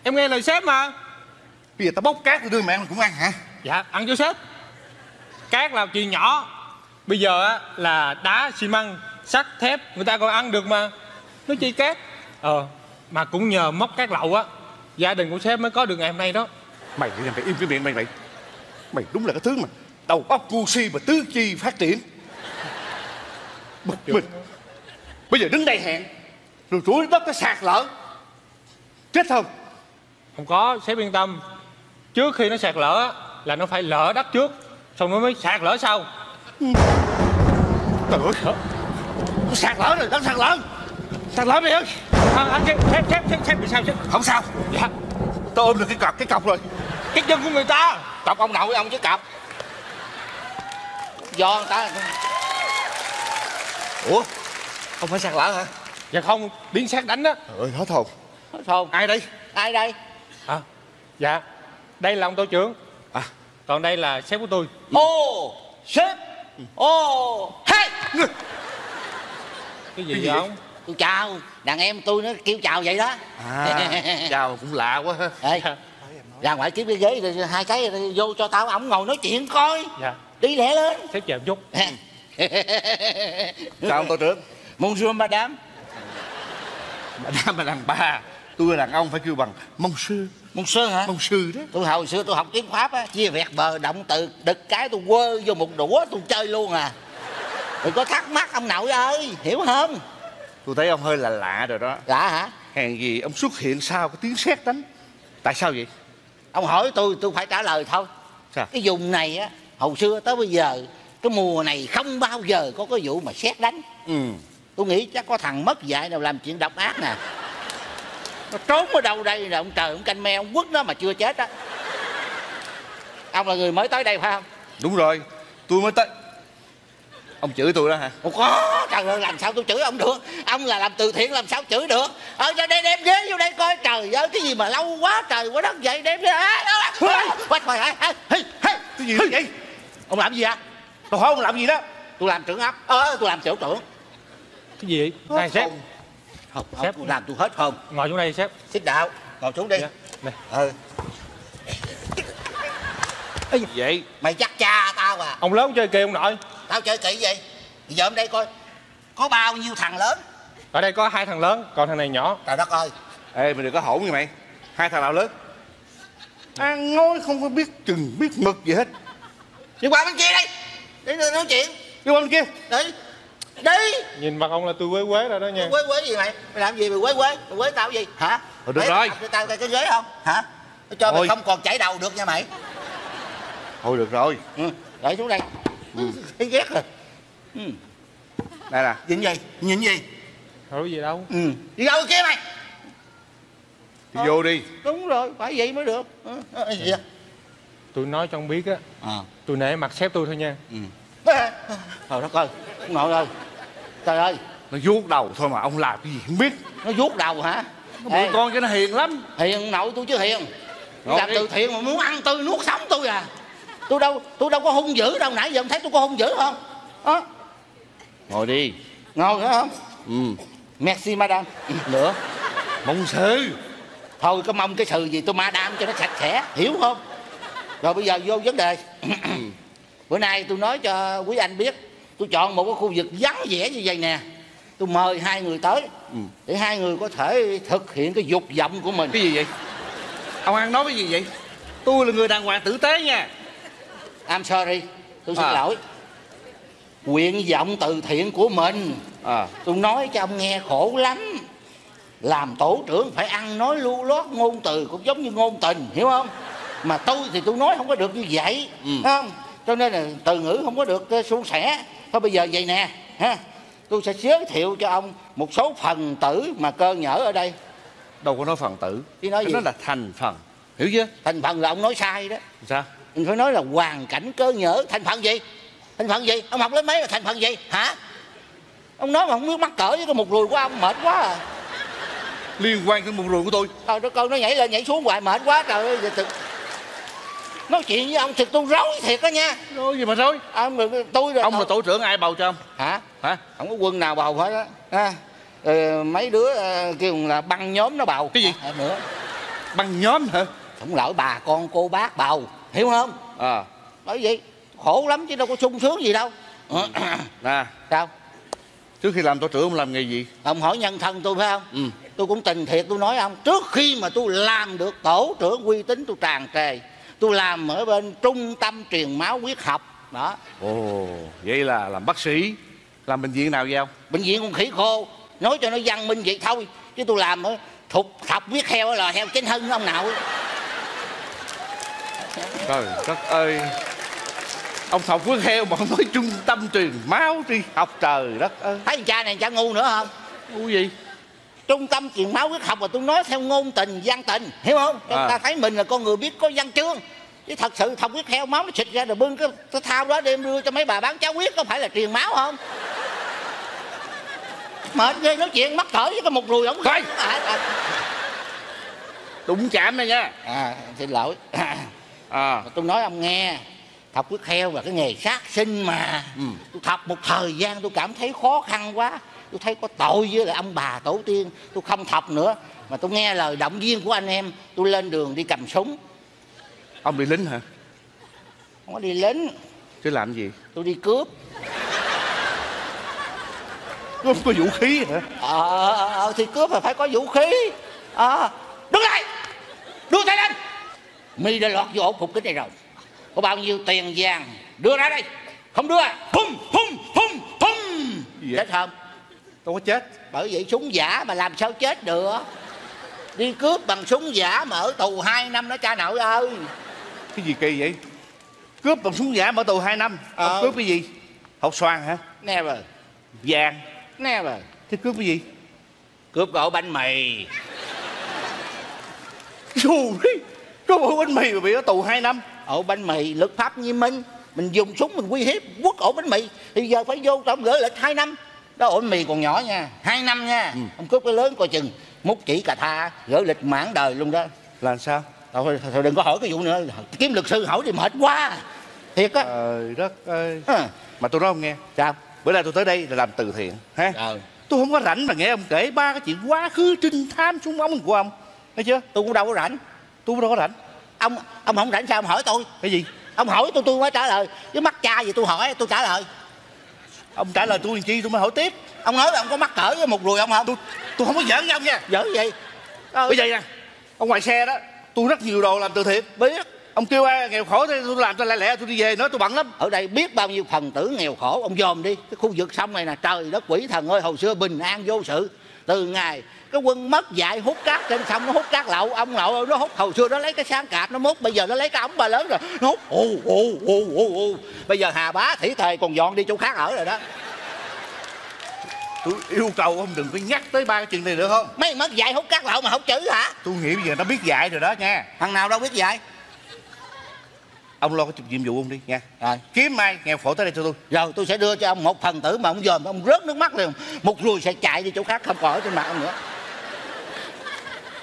F: em nghe lời sếp mà.
C: Bây giờ tao bốc cát đưa mẹ mày cũng ăn hả?
F: Dạ ăn cho sếp. Cát là chuyện nhỏ. Bây giờ á là đá xi măng sắt thép người ta còn ăn được mà. Nói chi cát. Ờ mà cũng nhờ móc cát lậu á. Gia đình của sếp mới có được ngày hôm nay đó.
C: Mày giờ mày im cái miệng mày mày mày đúng là cái thứ mà đầu óc ngu si mà tứ chi phát triển. Bực mình. Bây giờ đứng đây hẹn rồi rủi đất cái sạt lở. Chết không?
F: Không có sếp yên tâm. Trước khi nó sạt lở là nó phải lỡ đất trước xong nó mới sạt lở sau.
C: Trời ơi nó sạt lở rồi nó sạt lở sạt lở mày ơi.
F: À, sếp sếp sếp sếp sếp bị sao sếp
C: không sao.
F: Dạ.
C: Tao ôm được cái cọc cái cọc rồi.
F: Cái chân của người ta.
G: Cọc ông nội ông chứ cọc do người ta.
C: Ủa? Không phải sạt lở hả?
F: Dạ không biến sát đánh
C: trời ơi hết hồn.
G: Không
C: ai đây?
G: Ai đây?
F: À, dạ đây là ông tổ trưởng.
C: À.
F: Còn đây là sếp của tôi.
G: Ô sếp. Ô hey
F: cái gì
C: Cái gì
F: vậy?
C: vậy?
F: ông?
G: Tôi chào đàn em tôi nó kêu chào vậy đó.
C: À chào cũng lạ quá. Ha
G: Ê, ra ngoài kiếm cái ghế rồi hai cái rồi vô cho tao ổng ngồi nói chuyện coi.
F: Dạ.
G: Đi lẹ lên.
F: Sếp chờ một chút.
C: Chào ông tổ trưởng.
G: Bonjour madame.
C: Nam là đàn bà tôi là đàn ông phải kêu bằng mông sư
G: Môn sư hả?
C: Mông sư đó.
G: Tôi hồi xưa tôi học tiếng pháp á chia vẹt bờ động từ đực cái tôi quơ vô một đũa tôi chơi luôn à đừng có thắc mắc ông nội ơi hiểu không?
C: Tôi thấy ông hơi là lạ rồi đó.
G: Dạ hả?
C: Hèn gì ông xuất hiện sau cái tiếng sét đánh? Tại sao vậy?
G: Ông hỏi tôi tôi phải trả lời thôi.
C: Sao?
G: cái vùng này á hồi xưa tới bây giờ cái mùa này không bao giờ có cái vụ mà xét đánh.
C: Ừ.
G: Tôi nghĩ chắc có thằng mất dạy nào làm chuyện độc ác nè. Nó trốn ở đâu đây rồi ông trời ông canh me ông quất nó mà chưa chết á. Ông là người mới tới đây phải không?
C: Đúng rồi. Tôi mới tới ông chửi tôi đó hả?
G: Ủa có trời ơi làm sao tôi chửi ông được? Ông là làm từ thiện làm sao chửi được? Ở cho đây đem ghế vô đây coi trời ơi cái gì mà lâu quá trời quá đất vậy đem ghế quay quay hả
C: cái gì vậy?
G: Ông làm gì ạ
C: tôi hỏi ông làm gì đó?
G: Tôi làm trưởng ấp ờ tôi làm tiểu trưởng.
F: Cái gì vậy? Này sếp.
G: không, không
F: Sếp.
G: tôi làm tôi hết hồn
F: ngồi xuống đây sếp.
G: Xích đạo ngồi xuống đi.
F: Dạ, này.
G: ừ.
C: Vậy?
G: Mày chắc cha tao à?
F: Ông lớn chơi kìa ông nội
G: tao chơi kỹ gì bây giờ hôm đây coi có bao nhiêu thằng lớn?
F: Ở đây có hai thằng lớn còn thằng này nhỏ.
G: Trời đất ơi.
C: Ê mày đừng có hỗn như mày. Hai thằng nào lớn? Ăn nói không có biết chừng biết mực gì hết.
G: Đi qua bên kia đi. Đi nói chuyện.
C: Đi qua bên kia.
G: Đi. Đi.
F: Nhìn mặt ông là tôi quế quế rồi đó nha.
G: Quế quế gì mày? Mày làm gì mày quế quế? Mày quế tao gì? Hả?
C: Thôi được
G: Để
C: rồi.
G: tao cho tao cái ghế không? Hả? Tao cho mày
C: Thôi.
G: không còn chảy đầu được nha mày.
C: Thôi được rồi.
G: Ừ. để xuống đây ừ. thấy ghét rồi. Ừ.
C: đây nè
G: nhìn gì? Nhìn gì?
F: Rồi gì đâu?
G: Ừ. đi đâu kia mày?
C: Đi vô đi.
G: Đúng rồi phải vậy mới được. Ừ. ờ, gì vậy?
F: tôi nói cho ông biết á
G: à.
F: tôi nể mặt sếp tôi thôi nha.
G: Trời đất ơi ông nội ơi trời ơi.
C: Nó vuốt đầu thôi mà ông làm cái gì không biết.
G: Nó vuốt đầu hả?
C: Nó
G: Ê,
C: con cho nó hiền lắm.
G: Hiền nội tôi chứ hiền.
C: Ngồi
G: làm
C: đi.
G: từ thiện mà muốn ăn tôi nuốt sống tôi à tôi đâu tôi đâu có hung dữ đâu. Nãy giờ ông thấy tôi có hung dữ không? Đó
C: ngồi đi.
G: Ngồi nữa không
C: ừ.
G: Merci madame. Nữa.
C: Mong sư
G: thôi có mong cái sự gì tôi madame cho nó sạch sẽ. Hiểu không? Rồi bây giờ vô vấn đề. Bữa nay tôi nói cho quý anh biết tôi chọn một cái khu vực vắng vẻ như vậy nè. Tôi mời hai người tới để hai người có thể thực hiện cái dục vọng của mình.
C: Cái gì vậy? Ông ăn nói cái gì vậy? Tôi là người đàng hoàng tử tế nha
G: I'm sorry. Tôi xin
C: À.
G: lỗi. Nguyện vọng từ thiện của mình.
C: À.
G: Tôi nói cho ông nghe khổ lắm. Làm tổ trưởng phải ăn nói lưu lót ngôn từ cũng giống như ngôn tình hiểu không? Mà tôi thì tôi nói không có được như vậy
C: Ừ.
G: không? Cho nên là từ ngữ không có được uh, suôn sẻ. Thôi bây giờ vậy nè ha. Tôi sẽ giới thiệu cho ông một số phần tử mà cơ nhở ở đây.
C: Đâu có nói phần tử.
G: Chứ nói gì?
C: đó là thành phần. Hiểu chưa?
G: Thành phần là ông nói sai đó.
C: Sao
G: mình phải nói là hoàn cảnh cơ nhở thành phần gì? Thành phần gì? Ông học lớp mấy là thành phần gì? Hả? Ông nói mà không biết mắc cỡ với cái một rùi của ông mệt quá à.
C: Liên quan tới một ruồi của tôi.
G: Trời đất ơi nó nhảy lên nhảy xuống hoài mệt quá trời ơi thực nói chuyện với ông thiệt tôi rối thiệt đó nha.
C: Rồi gì mà rồi
G: ông tôi rồi
C: ông là tổ trưởng ai bầu cho ông?
G: Hả?
C: Hả?
G: Không có quân nào bầu hết á. Ờ, mấy đứa ờ, kêu là băng nhóm nó bầu.
C: Cái gì?
G: À, nữa.
C: Băng nhóm hả?
G: Không lỡ bà con cô bác bầu hiểu không?
C: À.
G: Nói vậy khổ lắm chứ đâu có sung sướng gì đâu. Ờ,
C: nè.
G: Sao?
C: Trước khi làm tổ trưởng ông làm nghề gì?
G: Ông hỏi nhân thân tôi phải không?
C: Ừ.
G: Tôi cũng tình thiệt tôi nói ông trước khi mà tôi làm được tổ trưởng uy tín tôi tràn trề. Tôi làm ở bên trung tâm truyền máu huyết học đó.
C: Ồ vậy là làm bác sĩ làm bệnh viện nào vậy ông?
G: Bệnh viện con khỉ khô. Nói cho nó văn minh vậy thôi chứ tôi làm ở thục thập huyết heo là heo chén hưng ông nào
C: trời đất ơi. Ông thọc phước heo mà nói trung tâm truyền máu đi. Học trời đất ơi.
G: Thấy cha này cha ngu nữa không?
C: Ngu gì?
G: Trung tâm truyền máu huyết học mà tôi nói theo ngôn tình văn tình. Hiểu không? Cho
C: À.
G: người ta thấy mình là con người biết có văn chương. Chứ thật sự thọc huyết heo máu nó xịt ra rồi bưng cái, cái thao đó đem đưa cho mấy bà bán cháo huyết có phải là truyền máu không? Mệt ghê nói chuyện mắc cỡ với cái một rùi ổng.
C: Coi. đụng chạm này nha.
G: À xin lỗi
C: à.
G: Tôi nói ông nghe thọc huyết heo là cái nghề sát sinh mà.
C: Ừ.
G: tôi thọc một thời gian tôi cảm thấy khó khăn quá. Tôi thấy có tội với lại ông bà tổ tiên tôi không thọc nữa. Mà tôi nghe lời động viên của anh em tôi lên đường đi cầm súng.
C: Ông bị lính hả?
G: Không có đi lính.
C: Chứ làm gì?
G: Tôi đi cướp.
C: Không có vũ khí hả?
G: Ờ ờ, thì cướp là phải có vũ khí. Ờ đứng lại! Đưa tay lên mi đã lọt vô ổ phục kính này rồi. Có bao nhiêu tiền vàng? Đưa ra đây. Không đưa. Hum hum hum hum chết không?
C: Đâu có chết.
G: Bởi vậy súng giả mà làm sao chết được? Đi cướp bằng súng giả mà ở tù 2 năm đó cha nội ơi.
C: Cái gì kỳ vậy? Cướp bằng súng giả mở tù 2 năm.
G: Ờ.
C: ông cướp cái gì? Hột xoàn hả?
G: Never.
C: Vàng.
G: Never.
C: Thế cướp cái gì?
G: Cướp ổ bánh mì.
C: Dù có bộ bánh mì mà bị ở tù 2 năm.
G: Ổ bánh mì luật pháp nghiêm minh. Mình dùng súng mình uy hiếp quất ổ bánh mì. Thì giờ phải vô trong gửi lịch 2 năm. Đó ổ bánh mì còn nhỏ nha. 2 năm nha. Ông cướp cái lớn coi chừng. Múc chỉ cà tha gửi lịch mãn đời luôn đó.
C: Là sao?
G: Thôi, thôi đừng có hỏi cái vụ nữa. Kiếm luật sư hỏi thì mệt quá. Thiệt á.
C: Trời đất ơi.
G: À.
C: mà tôi nói ông nghe.
G: Sao?
C: Bữa nay tôi tới đây là làm từ thiện ha
G: Ờ.
C: tôi không có rảnh mà nghe ông kể ba cái chuyện quá khứ trinh thám súng ống của ông. Thấy chưa?
G: Tôi cũng đâu có rảnh.
C: Tôi đâu có rảnh
G: ông ông không rảnh sao? Ông hỏi tôi.
C: Cái gì?
G: Ông hỏi tôi tôi mới trả lời. Chứ mắc cha gì tôi hỏi tôi trả lời.
C: Ông trả lời tôi làm chi? Tôi mới hỏi tiếp.
G: Ông nói là ông có mắc cỡ với một rùi ông không?
C: Tôi tôi không có giỡn với ông nha.
G: Dở gì? Ờ,
C: bây giờ nè ông ngoài xe đó tôi rất nhiều đồ làm từ thiện
G: biết.
C: Ông kêu ai nghèo khổ thì tôi làm cho lẹ lẹ tôi đi về nói tôi bận lắm.
G: Ở đây biết bao nhiêu phần tử nghèo khổ? Ông dòm đi cái khu vực sông này nè trời đất quỷ thần ơi hồi xưa bình an vô sự từ ngày cái quân mất dạy hút cát trên sông nó hút cát lậu ông lậu nó hút hồi xưa nó lấy cái sáng cạp nó múc bây giờ nó lấy cái ống ba lớn rồi nó hút. Ù ù ù ù ù bây giờ hà bá thủy thời còn dọn đi chỗ khác ở rồi đó.
C: Tôi yêu cầu ông đừng có nhắc tới ba cái chuyện này nữa không?
G: Mấy mất dạy hút cát lậu mà không chữ hả?
C: Tôi nghĩ bây giờ nó biết dạy rồi đó nha.
G: Thằng nào đâu biết dạy
C: ông lo cái chụp nhiệm vụ ông đi nha.
G: Rồi.
C: Kiếm ai nghèo khổ tới đây cho tôi.
G: Rồi tôi sẽ đưa cho ông một phần tử mà ông dòm ông rớt nước mắt liền. Một rùi sẽ chạy đi chỗ khác không còn ở trên mặt ông nữa.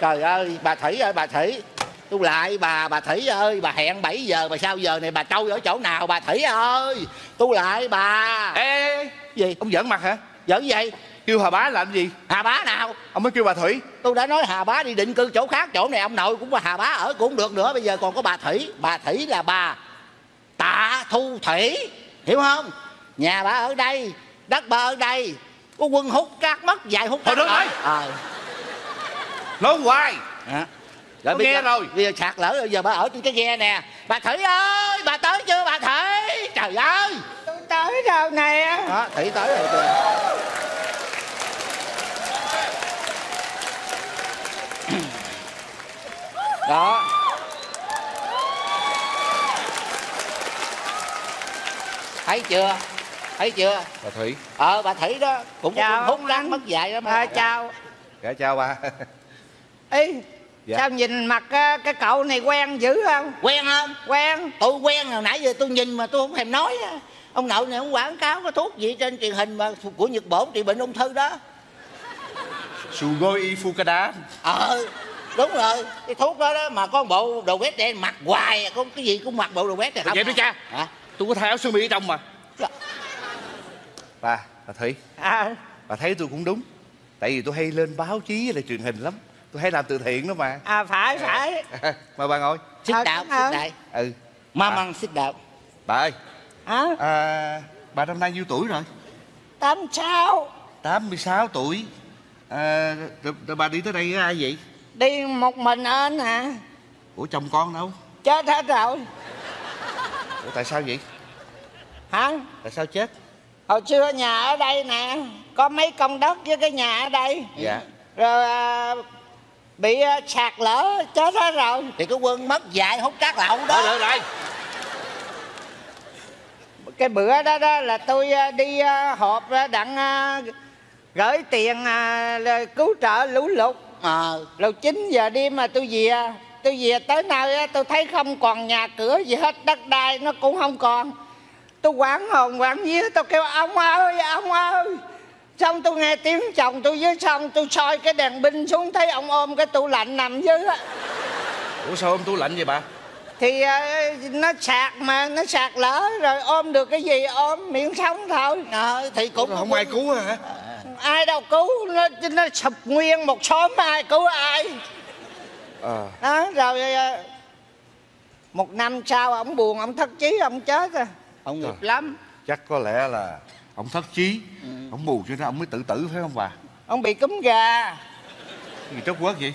G: Trời ơi bà thủy ơi bà thủy. Tôi lại bà bà thủy ơi bà hẹn 7 giờ bà sao giờ này bà trâu ở chỗ nào bà thủy ơi? Tôi lại bà.
C: Ê, ê, ê
G: gì?
C: ông giỡn mặt hả?
G: Giỡn gì
C: kêu hà bá làm gì?
G: Hà bá nào?
C: Ông mới kêu bà thủy.
G: Tôi đã nói hà bá đi định cư chỗ khác chỗ này ông nội cũng có hà bá ở cũng được nữa bây giờ còn có bà thủy. Bà thủy là bà tạ thu thủy hiểu không? Nhà bà ở đây đất bà ở đây có quân hút cát mất dài hút
C: Thôi được rồi.
G: ờ.
C: Nói hoài.
G: À.
C: Tôi
G: bây
C: nghe
G: giờ-
C: rồi.
G: bây giờ sạt lở rồi giờ bà ở trên cái ghe nè. Bà thủy ơi bà tới chưa bà thủy? Trời ơi.
D: Tôi tới đâu nè.
G: Đó thủy tới rồi kìa đó. Thấy chưa? Thấy chưa?
C: Bà thủy.
G: Ờ bà thủy đó. Cũng
D: Chào
G: hút
D: anh.
G: mất dạy đó mà
D: à, chào.
C: Dạ chào bà.
D: Ê,
C: Dạ.
D: sao nhìn mặt ờ, cái cậu này quen dữ không?
G: Quen không?
D: Quen.
G: Tôi quen rồi nãy giờ tôi nhìn mà tôi không thèm nói á. ông nội này ông quảng cáo cái thuốc gì trên truyền hình mà của nhật bổn trị bệnh ung thư đó.
C: Sugoi Fukada
G: ờ đúng rồi. Cái thuốc đó đó mà có bộ đồ vest đen mặc hoài à, có cái gì cũng mặc bộ đồ vest này. Không
C: Vậy đi cha.
G: Hả?
C: Tôi có thay áo sơ mi ở trong mà.
G: Dạ.
C: Bà, bà Thủy.
D: À,
C: Bà thấy tôi cũng đúng. Tại vì tôi hay lên báo chí với lại truyền hình lắm. Tôi hay làm từ thiện đó mà.
D: À phải phải.
C: Mời bà ngồi.
G: Xích
D: Ờ,
G: đạo xích đại.
C: Ừ.
G: Ma
C: À.
G: măng xích đạo.
C: Bà ơi.
D: Hả?
C: À, Bà năm nay nhiêu tuổi rồi?
D: Tám sao
C: 86 tuổi. À, rồi, rồi bà đi tới đây với ai vậy
D: đi một mình anh hả?
C: Ủa chồng con đâu?
D: Chết hết rồi.
C: Ủa tại sao vậy?
D: Hả?
C: Tại sao chết?
D: Hồi xưa nhà ở đây nè có mấy công đất với cái nhà ở đây.
C: Dạ.
D: Rồi à, bị à, sạt lở chết hết rồi.
G: Thì cái quân mất dạy hút cát lậu đó.
C: Rồi rồi.
D: Cái bữa đó đó là tôi à, đi à, họp ra đặng gửi tiền cứu trợ lũ lụt
G: ờ
D: rồi 9 giờ đêm mà tôi về tôi về tới nơi á, tôi thấy không còn nhà cửa gì hết đất đai nó cũng không còn. Tôi quảng hồn quảng vía tôi kêu ông ơi ông ơi. Xong tôi nghe tiếng chồng tôi dưới sông tôi soi cái đèn pin xuống thấy ông ôm cái tủ lạnh nằm dưới á.
C: Ủa sao ôm tủ lạnh vậy bà?
D: Thì à, nó sạc mà nó sạc lỡ rồi ôm được cái gì ôm miệng sống thôi.
G: Ờ thì cũng
C: Rồi không ai cứu hả
D: ai đâu cứu nó nó sụp nguyên một xóm ai cứu ai.
C: Ờ
D: đó rồi à, một năm sau ông buồn ông thất chí ông chết rồi.
G: Ông nghiệp
C: Rồi.
G: lắm.
C: Chắc có lẽ là Ông thất chí. Ông buồn cho nên ông mới tự tử phải không bà?
D: Ông bị cúm gà.
C: Gì trốt quớt vậy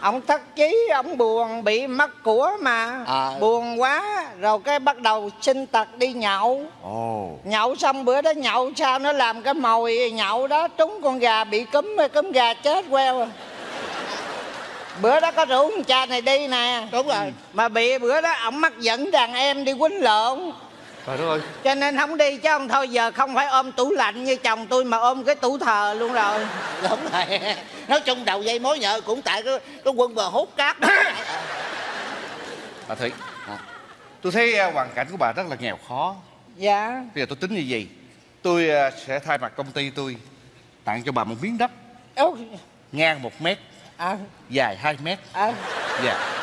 D: ông thất chí ông buồn bị mất của mà.
G: À.
D: buồn quá rồi cái bắt đầu sinh tật đi nhậu.
C: Ồ.
D: Nhậu xong bữa đó nhậu sao nó làm cái mồi nhậu đó trúng con gà bị cúm cúm gà chết queo. Bữa đó có rủ con cha này đi nè.
G: Đúng rồi.
D: Mà bị bữa đó ổng mắc dẫn đàn em đi quýnh lộn
C: Trời đất ơi.
D: Cho nên không đi chứ không thôi giờ không phải ôm tủ lạnh như chồng tôi mà ôm cái tủ thờ luôn rồi.
G: Đúng rồi. Nói chung đầu dây mối nhợ cũng tại cái cái quân bờ hút cát. Đó
C: Bà Thủy.
G: Hả?
C: Tôi thấy à, hoàn cảnh của bà rất là nghèo khó.
D: Dạ.
C: Bây giờ tôi tính như vậy Tôi à, sẽ thay mặt công ty tôi Tặng cho bà một miếng đất.
D: Ô,
C: Ngang một mét.
D: À,
C: Dài 2 mét.
D: À,
C: Dạ.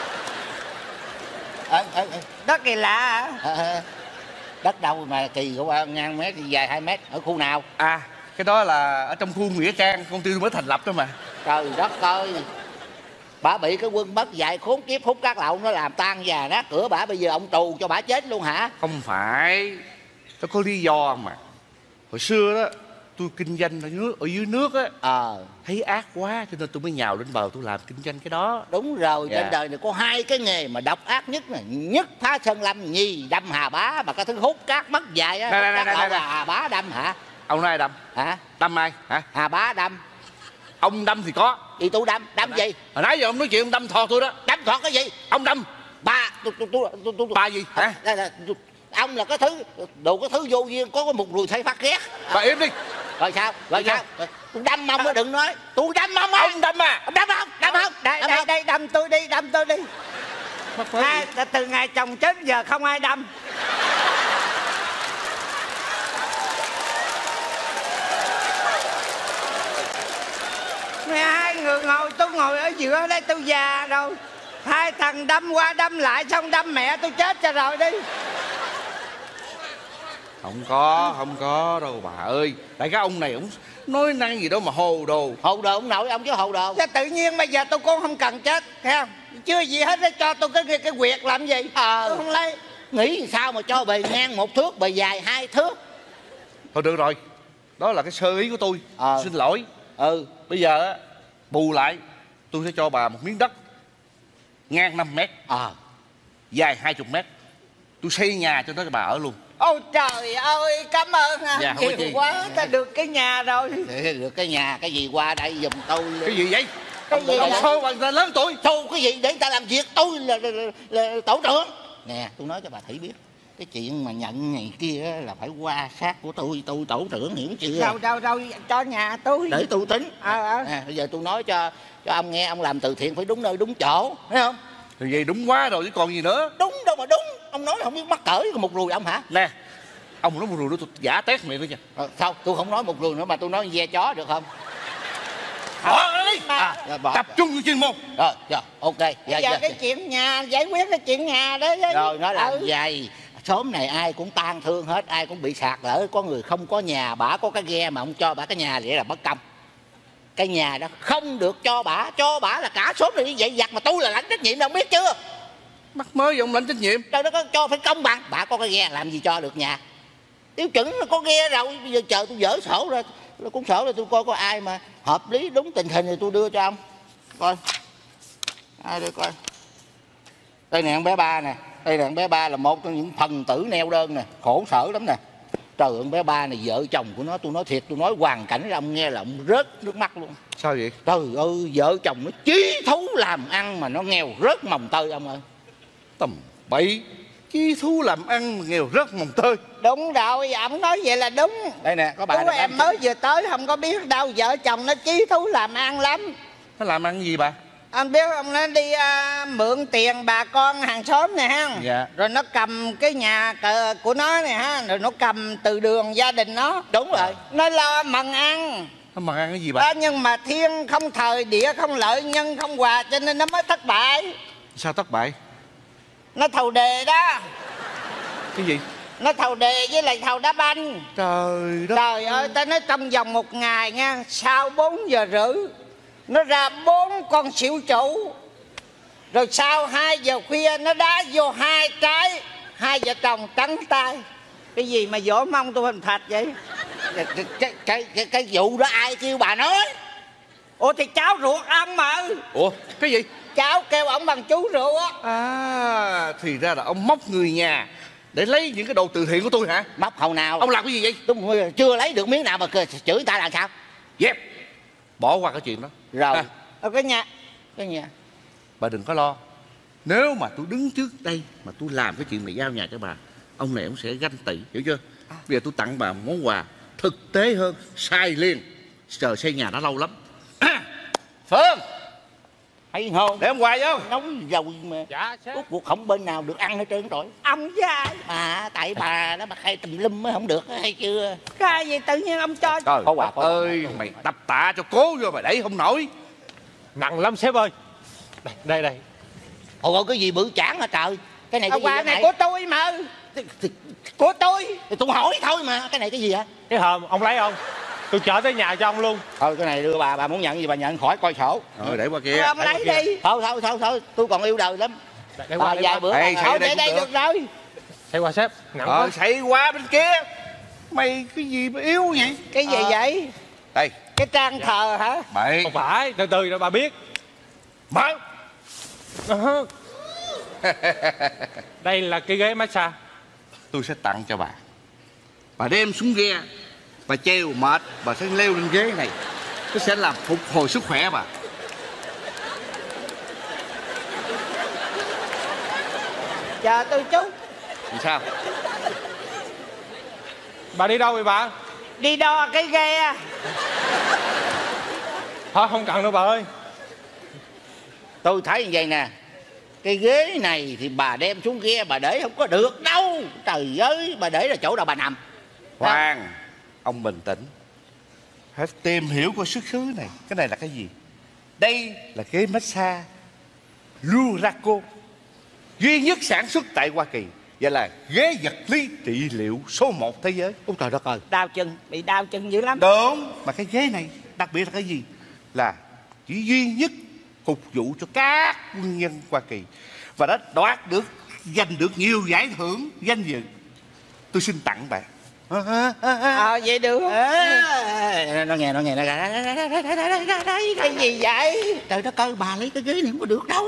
G: Ờ, ờ, ờ,
D: đất kỳ lạ hả?
G: Ờ, ờ. Đất đâu mà kỳ của ngang mét dài 2 mét ở khu nào?
C: À cái đó là ở trong khu Nghĩa Trang Công ty mới thành lập đó mà.
G: Trời đất ơi. Bà bị cái quân mất dạy khốn kiếp hút cát lậu nó làm tan già nát cửa bà bây giờ ông tù cho bà chết luôn hả?
C: Không phải Nó có lý do mà. Hồi xưa đó Tôi kinh doanh ở, nước, ở dưới nước á.
G: Ờ
C: Thấy ác quá cho nên tôi mới nhào lên bờ tôi làm kinh doanh cái đó.
G: Đúng rồi
C: Dạ.
G: trên đời này có hai cái nghề mà độc ác nhất là nhất phá sơn lâm nhì đâm hà bá mà cái thứ hút cát mất dài á. Là hà bá đâm hả?
C: Ông nói ai đâm?
G: Hả?
C: Đâm ai? Hả?
G: Hà bá đâm.
C: Ông đâm thì có.
G: Đi tôi đâm. Đâm gì?
C: Hồi nãy giờ ông nói chuyện ông đâm thò tôi đó.
G: Đâm thoát cái gì?
C: Ông đâm.
G: Ba tôi tôi tôi tôi tôi
C: Ba gì? Hả?
G: Đây là- ông là cái thứ đồ cái thứ vô duyên có cái một mùi thấy phát ghét.
C: Bà im đi
G: rồi sao? Rồi
C: Đi
G: sao? Tôi đâm ông đó đừng nói. Tôi đâm ông á.
C: Ông đâm à?
G: Ông đâm không? Đâm không?
D: Đây đây đây đâm tôi đi đâm tôi đi. Hai, từ ngày chồng chết giờ không ai đâm. Mày hai người ngồi tôi ngồi ở giữa đây tôi già rồi. Hai thằng đâm qua đâm lại xong đâm mẹ tôi chết cho rồi đi
C: Không có không có đâu bà ơi. Tại cái ông này ông nói năng gì đó mà hồ đồ.
G: Hầu đồ ông nội ông chứ hầu đồ.
D: Chứ tự nhiên bây giờ tôi cũng không cần chết thấy không? Chưa gì hết để cho tôi cái cái quyệt làm gì?
G: Ờ.
D: tôi không lấy.
G: Nghĩ sao mà cho bề ngang một thước bề dài hai thước?
C: Thôi được rồi. Đó là cái sơ ý của tôi.
G: Ờ.
C: Xin lỗi.
G: Ừ.
C: Bây giờ á bù lại Tôi sẽ cho bà một miếng đất Ngang 5 mét
G: ờ.
C: Dài 20 mét. Tôi xây nhà cho nó cho bà ở luôn
D: ôi trời ơi cảm ơn ha
C: Dạ, không có
D: nhiều quá ta được cái nhà rồi.
G: Để được cái nhà cái gì qua đây giùm tôi
C: Cái gì vậy?
D: Cái gì
C: Ông sơ bằng ta lớn tuổi.
G: Thôi cái gì để ta làm việc? Tôi là, là, là, là tổ trưởng. Nè tôi nói cho bà thủy biết cái chuyện mà nhận ngày kia á là phải qua sát của tôi. Tôi tổ trưởng hiểu chưa?
D: Đâu đâu đâu cho nhà tôi.
G: Để tôi tính.
D: Ờ ờ.
G: À, bây giờ tôi nói cho cho ông nghe ông làm từ thiện phải đúng nơi đúng chỗ thấy không
C: thì vậy đúng quá rồi chứ còn gì nữa.
G: Đúng đâu mà đúng. Ông nói không biết mắc cỡ một rùi ông hả?
C: Nè ông nói một rùi nữa tôi giả tét miệng nữa nha.
G: Ờ, sao? Tôi không nói một rùi nữa mà tôi nói ve chó được không?
C: Bỏ ra đi.
G: à, dạ, bỏ.
C: tập trung vào chuyên môn.
G: Rồi dạ ok. Dạ,
D: bây giờ
G: dạ,
D: cái chuyện nhà giải quyết cái chuyện nhà đó
G: rồi nó làm
D: Ừ.
G: vậy xóm này ai cũng tan thương hết ai cũng bị sạt lở có người không có nhà bả có cái ghe mà ông cho bả cái nhà vậy là bất công cái nhà đó không được cho bả cho bả là cả xóm này như vậy giặt mà tôi là lãnh trách nhiệm đâu biết chưa?
C: Mắc mới vậy ông lãnh trách nhiệm.
G: Trời nó có cho phải công bằng. Bả có cái ghe làm gì cho được nhà? Tiêu chuẩn là có ghe rồi bây giờ chờ tôi dỡ sổ ra tôi cũng sổ ra tôi coi có ai mà hợp lý đúng tình hình thì tôi đưa cho ông. Coi. Ai đây coi? Đây nè con bé ba nè. Đây nè con bé ba là một trong những phần tử neo đơn nè khổ sở lắm nè trời ơi bé ba này vợ chồng của nó tôi nói thiệt tôi nói hoàn cảnh ra ông nghe là ông rớt nước mắt luôn.
C: Sao vậy?
G: Trời ơi vợ chồng nó chí thú làm ăn mà nó nghèo rớt mồng tơi ông ơi.
C: Tầm bậy chi thu làm ăn mà nghèo rất mồng tơi.
D: Đúng rồi ông nói vậy là đúng.
G: Đây nè có bà
D: Chú
G: này
D: em mới vừa tới không có biết đâu vợ chồng nó chí thú làm ăn lắm.
C: Nó làm ăn gì bà
D: anh biết ông nó đi à, mượn tiền bà con hàng xóm này ha.
C: Dạ.
D: rồi nó cầm cái nhà của nó này ha. Rồi nó cầm từ đường gia đình nó.
G: Đúng rồi.
D: Nó lo mần ăn.
C: Mà ăn cái gì bà?
D: À, nhưng mà thiên không thời địa không lợi nhân không hòa cho nên nó mới thất bại.
C: Sao thất bại?
D: Nó thầu đề đó.
C: Cái gì?
D: Nó thầu đề với lại thầu đá banh.
C: Trời đất.
D: Trời ơi ta nói trong vòng một ngày nha sau 4 giờ rưỡi nó ra bốn con xỉu chủ rồi sau 2 giờ khuya nó đá vô hai trái. Hai vợ chồng trắng tay. Cái gì mà vỗ mông tôi hình thạch vậy?
G: Cái, cái, cái, cái, cái, vụ đó ai kêu bà nói?
D: Ủa thì cháu ruột ông mà.
C: Ủa cái gì?
D: Cháu kêu ông bằng chú ruột á.
C: À thì ra là ông móc người nhà để lấy những cái đồ từ thiện của tôi hả?
G: Móc hầu nào?
C: Ông làm cái gì vậy?
G: Tôi chưa lấy được miếng nào mà chửi ta làm sao?
C: Dẹp bỏ qua cái chuyện đó.
G: Rồi.
C: À,
D: ở cái nhà.
G: Cái nhà.
C: Bà đừng có lo. Nếu mà tôi đứng trước đây mà tôi làm cái chuyện này giao nhà cho bà ông này ông sẽ ganh tị hiểu chưa? Bây giờ tôi tặng bà một món quà thực tế hơn sai liền. Chờ xây nhà đã lâu lắm. Phương
G: hay không?
C: Để ông quà vô.
G: Nói rồi mà.
F: Dạ sếp.
G: Rốt cuộc không bên nào được ăn hết trơn rồi.
D: Ông dài
G: mà tại bà nó mà khai tùm lum mới không được hay chưa?
D: Cái gì tự nhiên ông cho
C: trời
G: Có quà, có quà.
C: ơi mày tập tạ cho cố vô mà đẩy không nổi.
F: Nặng lắm sếp ơi. Đây đây đây.
G: Ôi cái gì bự chản hả trời? Cái này cái
D: ông
G: gì
D: quà
G: vậy
D: này
G: này
D: của tôi mà. Của tôi?
G: Thì tôi hỏi thôi mà cái này cái gì hả
F: cái hòm ông lấy không tôi chở tới nhà cho ông luôn.
G: Thôi cái này đưa bà bà muốn nhận gì bà nhận khỏi coi sổ.
C: Rồi để qua kia.
D: Ông lấy đi.
G: Thôi thôi thôi thôi tôi còn yêu đời lắm. À,
F: qua đây
G: vài bữa
D: thôi
C: đây
D: để đây
C: được.
D: rồi.
F: Xây qua sếp nặng
C: ờ
F: quá.
C: xảy qua bên kia. Mày cái gì mà yếu vậy?
D: Cái gì
G: Ờ.
D: vậy?
C: Đây.
D: Cái trang thờ hả?
C: Mày.
F: Không phải từ từ rồi bà biết.
C: Mở
F: Ờ. đây là cái ghế massage.
C: Tôi sẽ tặng cho bà. Bà đem xuống ghe bà treo mệt bà sẽ leo lên ghế này. Nó sẽ làm phục hồi sức khỏe bà.
D: Chờ tôi chút.
C: Làm sao?
F: Bà đi đâu vậy bà?
D: Đi đo cái ghe
F: thôi không cần đâu bà ơi.
G: Tôi thấy như vậy nè. Cái ghế này thì bà đem xuống ghe bà để không có được đâu. Trời ơi bà để là chỗ nào bà nằm?
C: Khoan ông bình tĩnh. Hãy tìm hiểu coi xuất xứ này. Cái này là cái gì? Đây là ghế massage Luraco duy nhất sản xuất tại Hoa Kỳ. Và là ghế vật lý trị liệu số 1 thế giới.
G: Ôi trời đất ơi.
D: Đau chân bị đau chân dữ lắm.
C: Đúng. Mà cái ghế này đặc biệt là cái gì? Là chỉ duy nhất phục vụ cho các quân nhân Hoa Kỳ. Và đã đoạt được giành được nhiều giải thưởng danh dự. Tôi xin tặng bạn
D: ờ vậy được
G: Ê, nó nghe nó nghe nó
D: cái gì vậy?
G: Trời đất ơi bà lấy cái ghế này không có được đâu.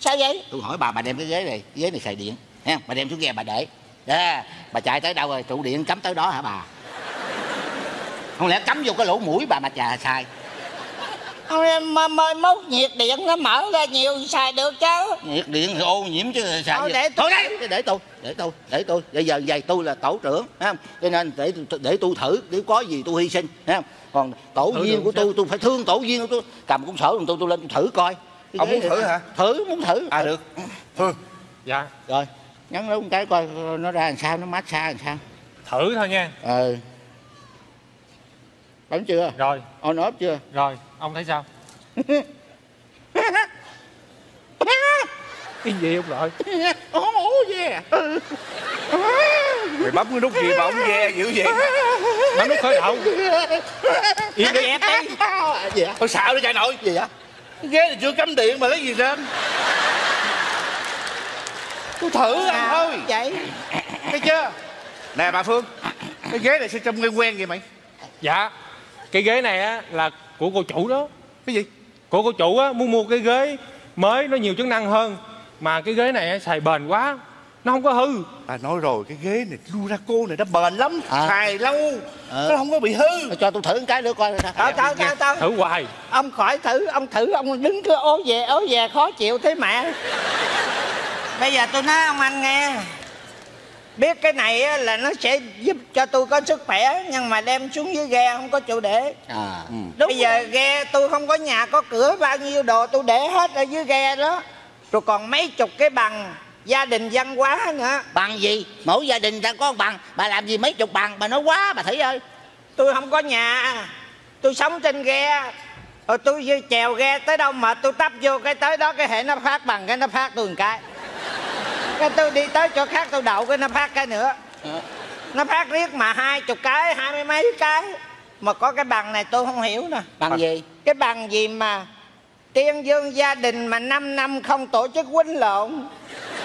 D: Sao vậy?
G: Tôi hỏi bà bà đem cái ghế này ghế này xài điện ha bà đem xuống ghe bà để. À, bà chạy tới đâu rồi? Trụ điện cắm tới đó hả bà? Không lẽ cắm vô cái lỗ mũi bà mà chà xài
D: ông em mơ- mơi mốt nhiệt điện nó mở ra nhiều xài được chứ.
G: Nhiệt điện thì ô nhiễm chứ sao
D: Thôi
G: vậy?
D: để tôi-
G: thôi đấy để tôi để tôi để tôi. Bây giờ vậy tôi là tổ trưởng không? Cho nên để tôi- để tôi thử nếu có gì tôi hy sinh không? Còn tổ
F: Thử
G: viên
F: được
G: của
F: sao?
G: tôi tôi phải thương tổ viên của tôi. Cầm công sở của tôi tôi lên tôi thử coi. Cái
C: Ông
G: ghế
C: muốn thử hả?
G: thử muốn thử.
C: À được. Phương
F: dạ.
G: Rồi. Nhấn một cái coi nó ra làm sao nó massage làm sao.
F: Thử thôi nha.
G: Ờ bấm chưa?
F: Rồi.
G: On off chưa?
F: Rồi. Ông thấy sao? Cái gì ông nội?
G: Ồ ồ yeah
C: mày bấm cái nút gì mà ông ve dữ vậy?
F: Bấm nút khởi động.
C: Yên đi. Ép đi
G: gì vậy
C: thôi xạo đi chạy nội.
G: Gì vậy?
C: Cái ghế này chưa cắm điện mà lấy gì lên tôi thử anh thôi.
D: vậy.
C: Thấy chưa? Nè bà phương. Cái ghế này sao trông quen quen vậy mày?
F: Dạ cái ghế này á là của cô chủ đó.
C: Cái gì?
F: Của cô chủ á muốn mua cái ghế mới nó nhiều chức năng hơn. Mà cái ghế này á, xài bền quá nó không có hư.
C: Ta nói rồi cái ghế này Duraco này nó bền lắm
G: À.
C: xài lâu
G: Ờ.
C: nó không có bị hư.
G: Cho tôi thử cái nữa coi
D: tao tao tao tao.
F: Thử hoài.
D: Ông khỏi thử ông thử ông đứng cứ ố về ố về khó chịu thế mẹ. Bây giờ tôi nói ông anh nghe biết cái này á, là nó sẽ giúp cho tôi có sức khỏe nhưng mà đem xuống dưới ghe không có chỗ để.
G: À.
D: Bây giờ ghe tôi không có nhà có cửa bao nhiêu đồ tôi để hết ở dưới ghe đó. Rồi còn mấy chục cái bằng gia đình văn hóa nữa.
G: Bằng gì? Mỗi gia đình ta có một bằng. Bà làm gì mấy chục bằng? Bà nói quá bà thủy ơi.
D: Tôi không có nhà. Tôi sống trên ghe. Rồi tôi chèo ghe tới đâu mà tôi tấp vô cái tới đó cái hệ nó phát bằng cái nó phát tôi một cái cái tôi đi tới chỗ khác tôi đậu cái nó phát cái nữa. Nó phát riết mà hai chục cái hai mươi mấy cái. Mà có cái bằng này tôi không hiểu nè.
G: Bằng gì?
D: Cái bằng gì mà tiên dương gia đình mà 5 năm không tổ chức quýnh lộn?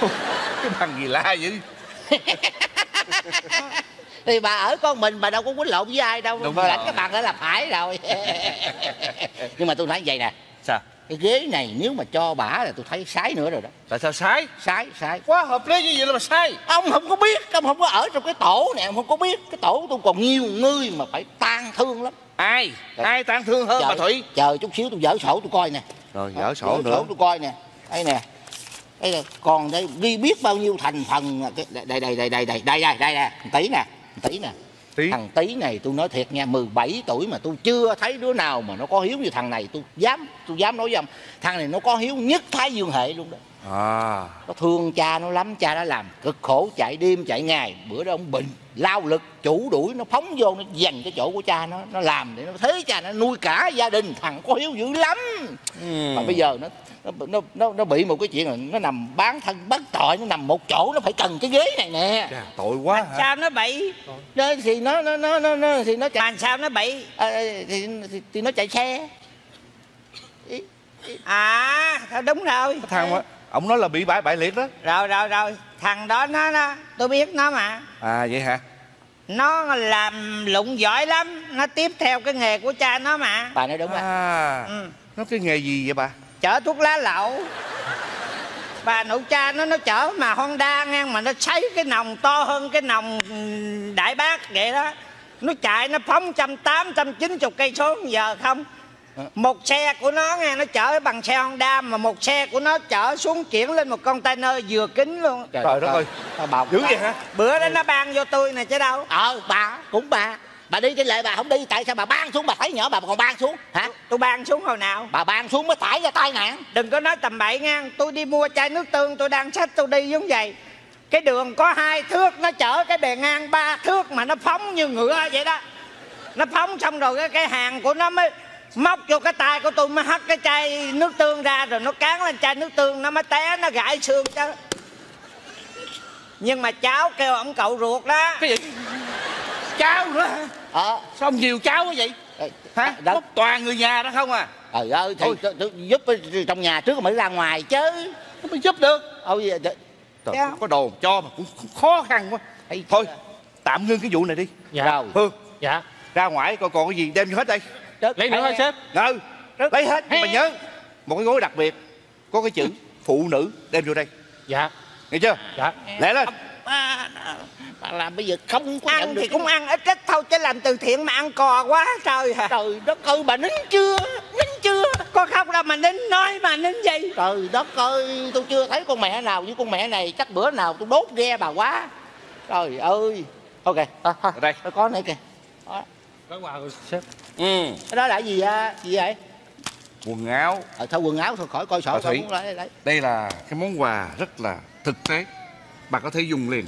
C: Cái bằng gì la dữ
G: thì bà ở con mình bà đâu có quýnh lộn với ai đâu.
C: Đúng
G: bà
C: rồi.
G: lãnh cái bằng đó là phải rồi. Nhưng mà tôi nói vậy nè.
C: Sao
G: cái ghế này nếu mà cho bả là tôi thấy sái nữa rồi đó
C: tại sao sai
G: sái sái
C: quá hợp lý như vậy là mà sai
G: ông không có biết ông không có ở trong cái tổ này ông không có biết cái tổ tôi còn nhiều người mà phải tan thương lắm
C: ai ai tán thương hơn bà thủy
G: chờ chút xíu tôi dở sổ tôi coi nè
C: rồi dở sổ
G: Dở
C: nữa
G: sổ tôi coi nè đây nè đây là còn đây đi biết bao nhiêu thành phần đây đây đây đây đây đây đây đây nè tí nè tí nè
C: Tí.
G: thằng tí này tôi nói thiệt nha 17 tuổi mà tôi chưa thấy đứa nào mà nó có hiếu như thằng này tôi dám tôi dám nói với ông thằng này nó có hiếu nhất thái dương hệ luôn đó.
C: À.
G: Nó thương cha nó lắm cha nó làm cực khổ chạy đêm chạy ngày bữa đó ông bệnh lao lực chủ đuổi nó phóng vô nó giành cái chỗ của cha nó nó làm để nó thế cha nó nuôi cả gia đình thằng có hiếu dữ lắm. Mà bây giờ nó nó nó nó, nó bị một cái chuyện là nó nằm bán thân bất tội nó nằm một chỗ nó phải cần cái ghế này nè.
C: Chà, tội quá hả?
D: sao nó bị
G: đó thì nó nó nó nó, nó thì nó chạy
D: mà sao nó bị
G: à, thì, thì, thì nó chạy xe.
D: À đúng rồi.
C: Cái thằng mà ông nói là bị bại bại liệt đó.
D: Rồi rồi rồi. Thằng đó nó nó tôi biết nó mà.
C: À vậy hả?
D: Nó làm lụng giỏi lắm. Nó tiếp theo cái nghề của cha nó mà.
G: Bà nói đúng á
C: à
D: ừ.
C: nó cái nghề gì vậy bà
D: chở thuốc lá lậu. Bà nội cha nó nó chở mà honda nghe mà nó sấy cái nòng to hơn cái nòng đại bác vậy đó. Nó chạy nó phóng trăm tám trăm chín chục cây số giờ không? Một xe của nó nghe nó chở bằng xe honda mà một xe của nó chở xuống chuyển lên một container vừa kính luôn.
C: Trời đất ơi.
G: Bà
C: dữ vậy hả?
D: Bữa đó nó ban vô tôi nè chứ đâu.
G: Ờ bà cũng bà bà đi trên lệ bà không đi tại sao bà ban xuống bà thấy nhỏ bà còn ban xuống? Hả?
D: Tôi ban xuống hồi nào?
G: Bà ban xuống mới tải ra tai nạn.
D: Đừng có nói tầm bậy nha. Tôi đi mua chai nước tương tôi đang xách tôi đi giống vậy. Cái đường có hai thước nó chở cái bề ngang ba thước mà nó phóng như ngựa vậy đó. Nó phóng xong rồi cái, cái hàng của nó mới móc vô cái tay của tôi mới hất cái chai nước tương ra rồi nó cán lên chai nước tương nó mới té nó gãy xương chứ. Nhưng mà cháu kêu ông cậu ruột đó.
C: Cái gì cháu nữa hả?
G: Ờ.
C: Sao ông nhiều cháu quá vậy?
G: Ờ,
C: hả?
G: đó.
C: Có toàn người nhà đó không à?
G: Trời ơi thì
C: Thôi.
G: t- t- giúp trong nhà trước mới ra ngoài chứ.
C: Nó mới giúp được.
G: Ôi vậy
C: Trời,
D: Cháu.
C: có đồ cho mà cũng khó khăn quá.
G: Hay
C: thôi
G: chưa?
C: tạm ngưng cái vụ này đi.
F: Dạ.
G: Rồi.
C: phương
F: dạ.
C: Ra ngoài coi còn cái gì đem vô hết đây.
F: Lấy nữa hả sếp.
C: Ừ lấy hết nhưng mà nhớ một cái gối đặc biệt có cái chữ phụ nữ đem vô đây.
F: Dạ.
C: Nghe chưa?
F: Dạ.
C: Lẹ lên
G: bà làm bây giờ không có
D: ăn
G: được
D: thì
G: cái-
D: cũng ăn ít ít thôi chứ làm từ thiện mà ăn cò quá trời hả
G: trời đất ơi bà nín chưa? Nín chưa?
D: Có khóc đâu mà nín nói mà nín gì
G: trời đất ơi tôi chưa thấy con mẹ nào như con mẹ này. Chắc bữa nào tôi đốt ghe bà quá. Trời ơi. Ok à, thôi
C: Ở đây.
G: tôi có này kìa. Đó.
F: có quà của sếp.
C: Ừ.
G: Cái đó là gì à? gì vậy?
C: Quần áo.
G: Ờ, thôi quần áo thôi khỏi coi sổ lấy.
C: đây là cái món quà rất là thực tế. Bà có thể dùng liền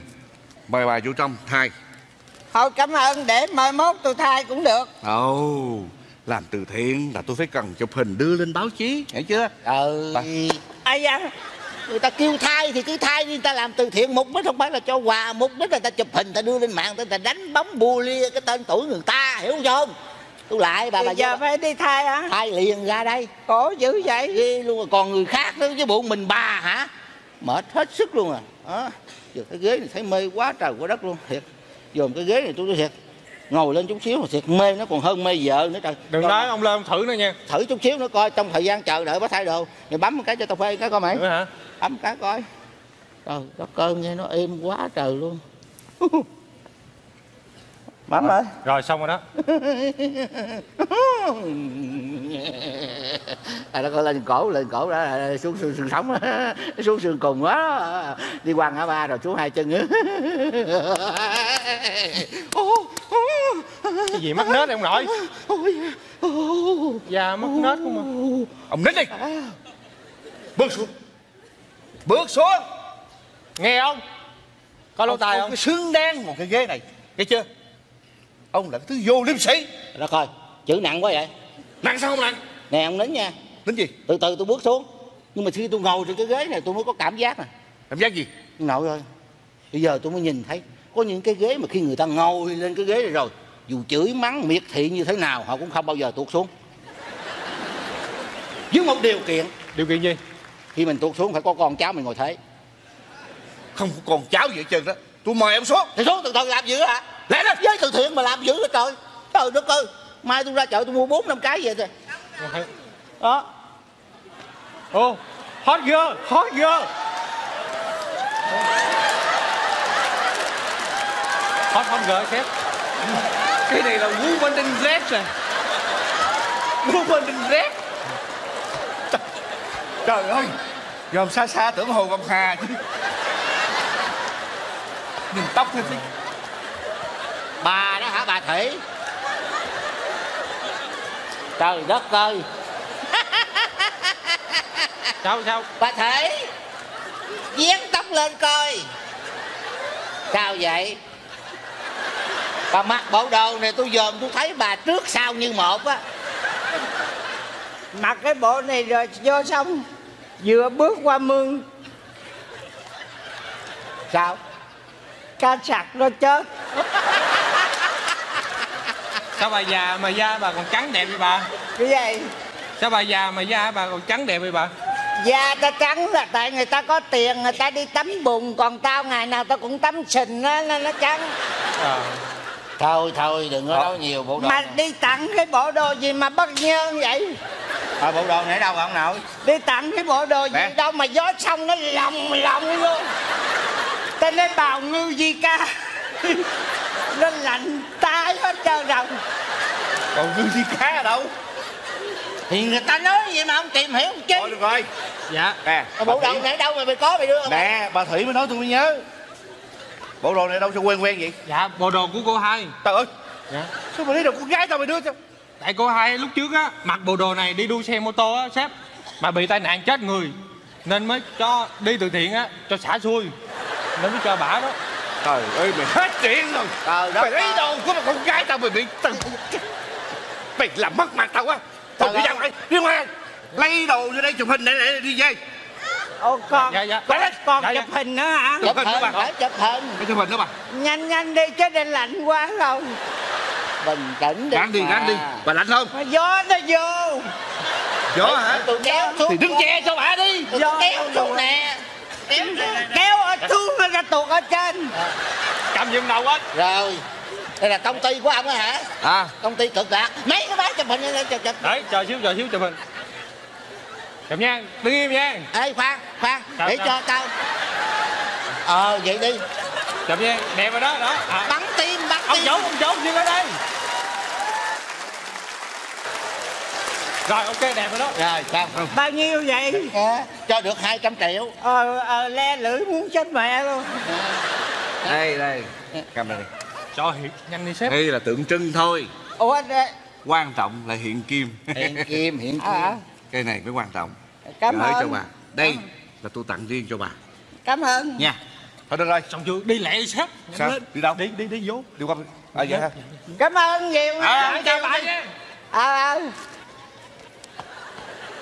C: mời bà vô trong thay
D: thôi cảm ơn để mai mốt tôi thay cũng được.
C: Ồ làm từ thiện là tôi phải cần chụp hình đưa lên báo chí hiểu chưa? Bà.
D: ai da
G: người ta kêu thai thì cứ thai đi người ta làm từ thiện mục đích không phải là cho quà mục đích là người ta chụp hình người ta đưa lên mạng người ta đánh bóng bua lia cái tên tuổi người ta hiểu không? Tôi lại bà bà
D: bây giờ
G: vô.
D: phải đi thay hả?
G: Thai liền ra đây.
D: Khổ dữ vậy.
G: Ghê luôn rồi còn người khác nữa chứ bộ mình bà hả? Mệt hết sức luôn à. Đó. Giờ cái ghế này thấy mê quá trời quá đất luôn thiệt. Dòm cái ghế này tôi nói thiệt. Ngồi lên chút xíu mà thiệt mê nó còn hơn mê vợ nữa trời.
F: Đừng nói ông lên ông thử nữa nha.
G: Thử chút xíu nữa coi trong thời gian chờ đợi bác thay đồ. Mày bấm một cái cho tao phê cái coi mày.
F: Nữa hả?
G: Bấm cái coi. Trời đất cơn nghe nó êm quá trời luôn bấm rồi.
F: rồi. Xong rồi đó.
G: À nó coi lên cổ lên cổ đó là xuống xương xương sống á, xuống xương cùng quá. Đi qua ngã ba rồi xuống hai chân.
F: Cái gì mất nết ông nội? Da mất nết không mà
C: ông nín đi. Bước xuống. Bước xuống.
F: Nghe không? Có lỗ tai
C: ông
F: không?
C: cái xứng đáng một cái ghế này. Nghe chưa ông là cái thứ vô liêm sĩ
G: đó coi chữ nặng quá vậy.
C: Nặng sao không nặng?
G: Nè ông nín nha.
C: Nín gì?
G: Từ từ tôi bước xuống. Nhưng mà khi tôi ngồi trên cái ghế này tôi mới có cảm giác nè.
C: Cảm giác gì?
G: Ngồi rồi bây giờ tôi mới nhìn thấy có những cái ghế mà khi người ta ngồi lên cái ghế này rồi dù chửi mắng miệt thị như thế nào họ cũng không bao giờ tuột xuống. Với một điều kiện.
F: Điều kiện gì?
G: Khi mình tuột xuống phải có con cháu mình ngồi thế.
C: Không có con cháu gì hết trơn đó. Tôi mời ông xuống.
G: Thì xuống từ từ làm dữ hả lẽ đó. Với từ thiện mà làm dữ hả trời. Trời đất ơi. Mai tôi ra chợ tôi mua bốn năm cái vậy thôi. Đó.
F: Ô hot girl hot girl. Hot hot girl sếp.
C: Cái này là woman dress à woman dress trời ơi. Dòm xa xa tưởng hồ ngọc hà chứ. Nhìn tóc thôi chứ
G: bà đó hả bà thủy? Trời đất ơi.
F: Sao sao?
G: Bà thủy dán tóc lên coi. Sao vậy? Bà mặc bộ đồ này tôi dòm tôi thấy bà trước sau như một á.
D: Mặc cái bộ này rồi vô xong vừa bước qua mương.
G: Sao?
D: Ca sặc nó chết
F: sao bà già mà da bà còn trắng đẹp vậy bà?
D: Cái gì?
F: Sao bà già mà da bà còn trắng đẹp vậy bà?
D: Da ta trắng là tại người ta có tiền người ta đi tắm bùn còn tao ngày nào tao cũng tắm sình á nên nó trắng.
F: À.
G: thôi thôi đừng có nói nhiều bộ đồ
D: mà
G: này.
D: đi tặng cái bộ đồ gì mà bất nhơn vậy?
G: À, bộ đồ này đâu ông nội
D: đi tặng cái bộ đồ gì
C: Nè.
D: đâu mà gió xong nó lòng lòng luôn. Ta nói bào ngư gì ca nó lạnh tay hết trơn rồi.
C: Còn ngư đi cá ở đâu?
G: Thì người ta nói vậy mà ông tìm hiểu không chứ.
C: Thôi được rồi.
F: Dạ.
C: Nè
G: bộ đồ này đâu mà mày có mày đưa
C: nè bà thủy mới nói tôi mới nhớ. Bộ đồ này đâu cho quen quen vậy?
F: Dạ bộ đồ của cô hai.
C: Trời ơi.
F: Dạ.
C: Sao mà lấy đồ con gái tao mày đưa cho?
F: Tại cô hai lúc trước á mặc bộ đồ này đi đua xe mô tô á sếp. Mà bị tai nạn chết người. Nên mới cho đi từ thiện á cho xả xui. Nên mới cho bả đó
C: trời ơi mày hết chuyện rồi.
G: Trời đất
C: mày lấy đồ của mà con gái tao mày bị tao mày làm mất mặt tao quá thôi đi ra ngoài đi ngoài. Lấy đồ vô đây chụp hình để, để đi về.
D: Ô con
F: dạ dạ.
C: đây.
D: con
F: Dạ, dạ.
D: chụp hình nữa hả?
G: Chụp
C: hình
G: hình
C: đó bà.
G: phải chụp hình.
C: Cái chụp hình đó bà.
D: Nhanh nhanh đi chứ đây lạnh quá rồi.
G: Bình tĩnh đi
C: gắn đi
G: mà.
C: gắn đi. Bà lạnh không?
D: Mà gió nó vô.
C: Gió hả?
G: tôi kéo xuống
C: thì đứng che cho bà đi.
G: Tôi
D: Gió
G: kéo xuống nè kéo
D: ở xuống nó ra tuột ở trên?
F: Cầm giùm đầu á
G: rồi. Đây là công ty của ông á hả?
C: À.
G: Công ty cực lạc mấy cái bác chụp hình chụp chụp.
F: Đấy chờ xíu chờ xíu chụp hình. Chụp nha đứng im nha.
G: Ê khoan khoan
F: Sao,
G: để
F: sao?
G: cho tao. Ờ vậy đi.
F: Chụp nha đẹp rồi đó đó. À.
G: bắn tim bắn
F: ông
G: tim.
F: chủ ông chủ dừng ở đây rồi ok đẹp rồi đó.
G: Rồi sao
D: bao nhiêu vậy?
G: Dạ, cho được 200 triệu.
D: Ờ, ờ le lưỡi muốn chết mẹ luôn.
C: Đây đây. Cầm đây
F: cho hiện nhanh đi sếp.
C: Đây là tượng trưng thôi.
D: Ủa đây,
C: quan trọng là hiện kim.
G: Hiện kim hiện kim.
D: À,
C: cái này mới quan trọng.
D: Cảm
C: gửi cho
D: ơn.
C: bà. Đây là tôi tặng riêng cho bà.
D: Cảm ơn.
C: Nha. Thôi được rồi
F: xong chưa? Đi lẹ đi sếp.
C: Sao?
F: lên.
C: Đi đâu?
F: đi đi đi vô.
C: Đi qua à vậy hả?
D: Cảm ơn nhiều.
C: À,
F: chào bà nha.
D: À, à,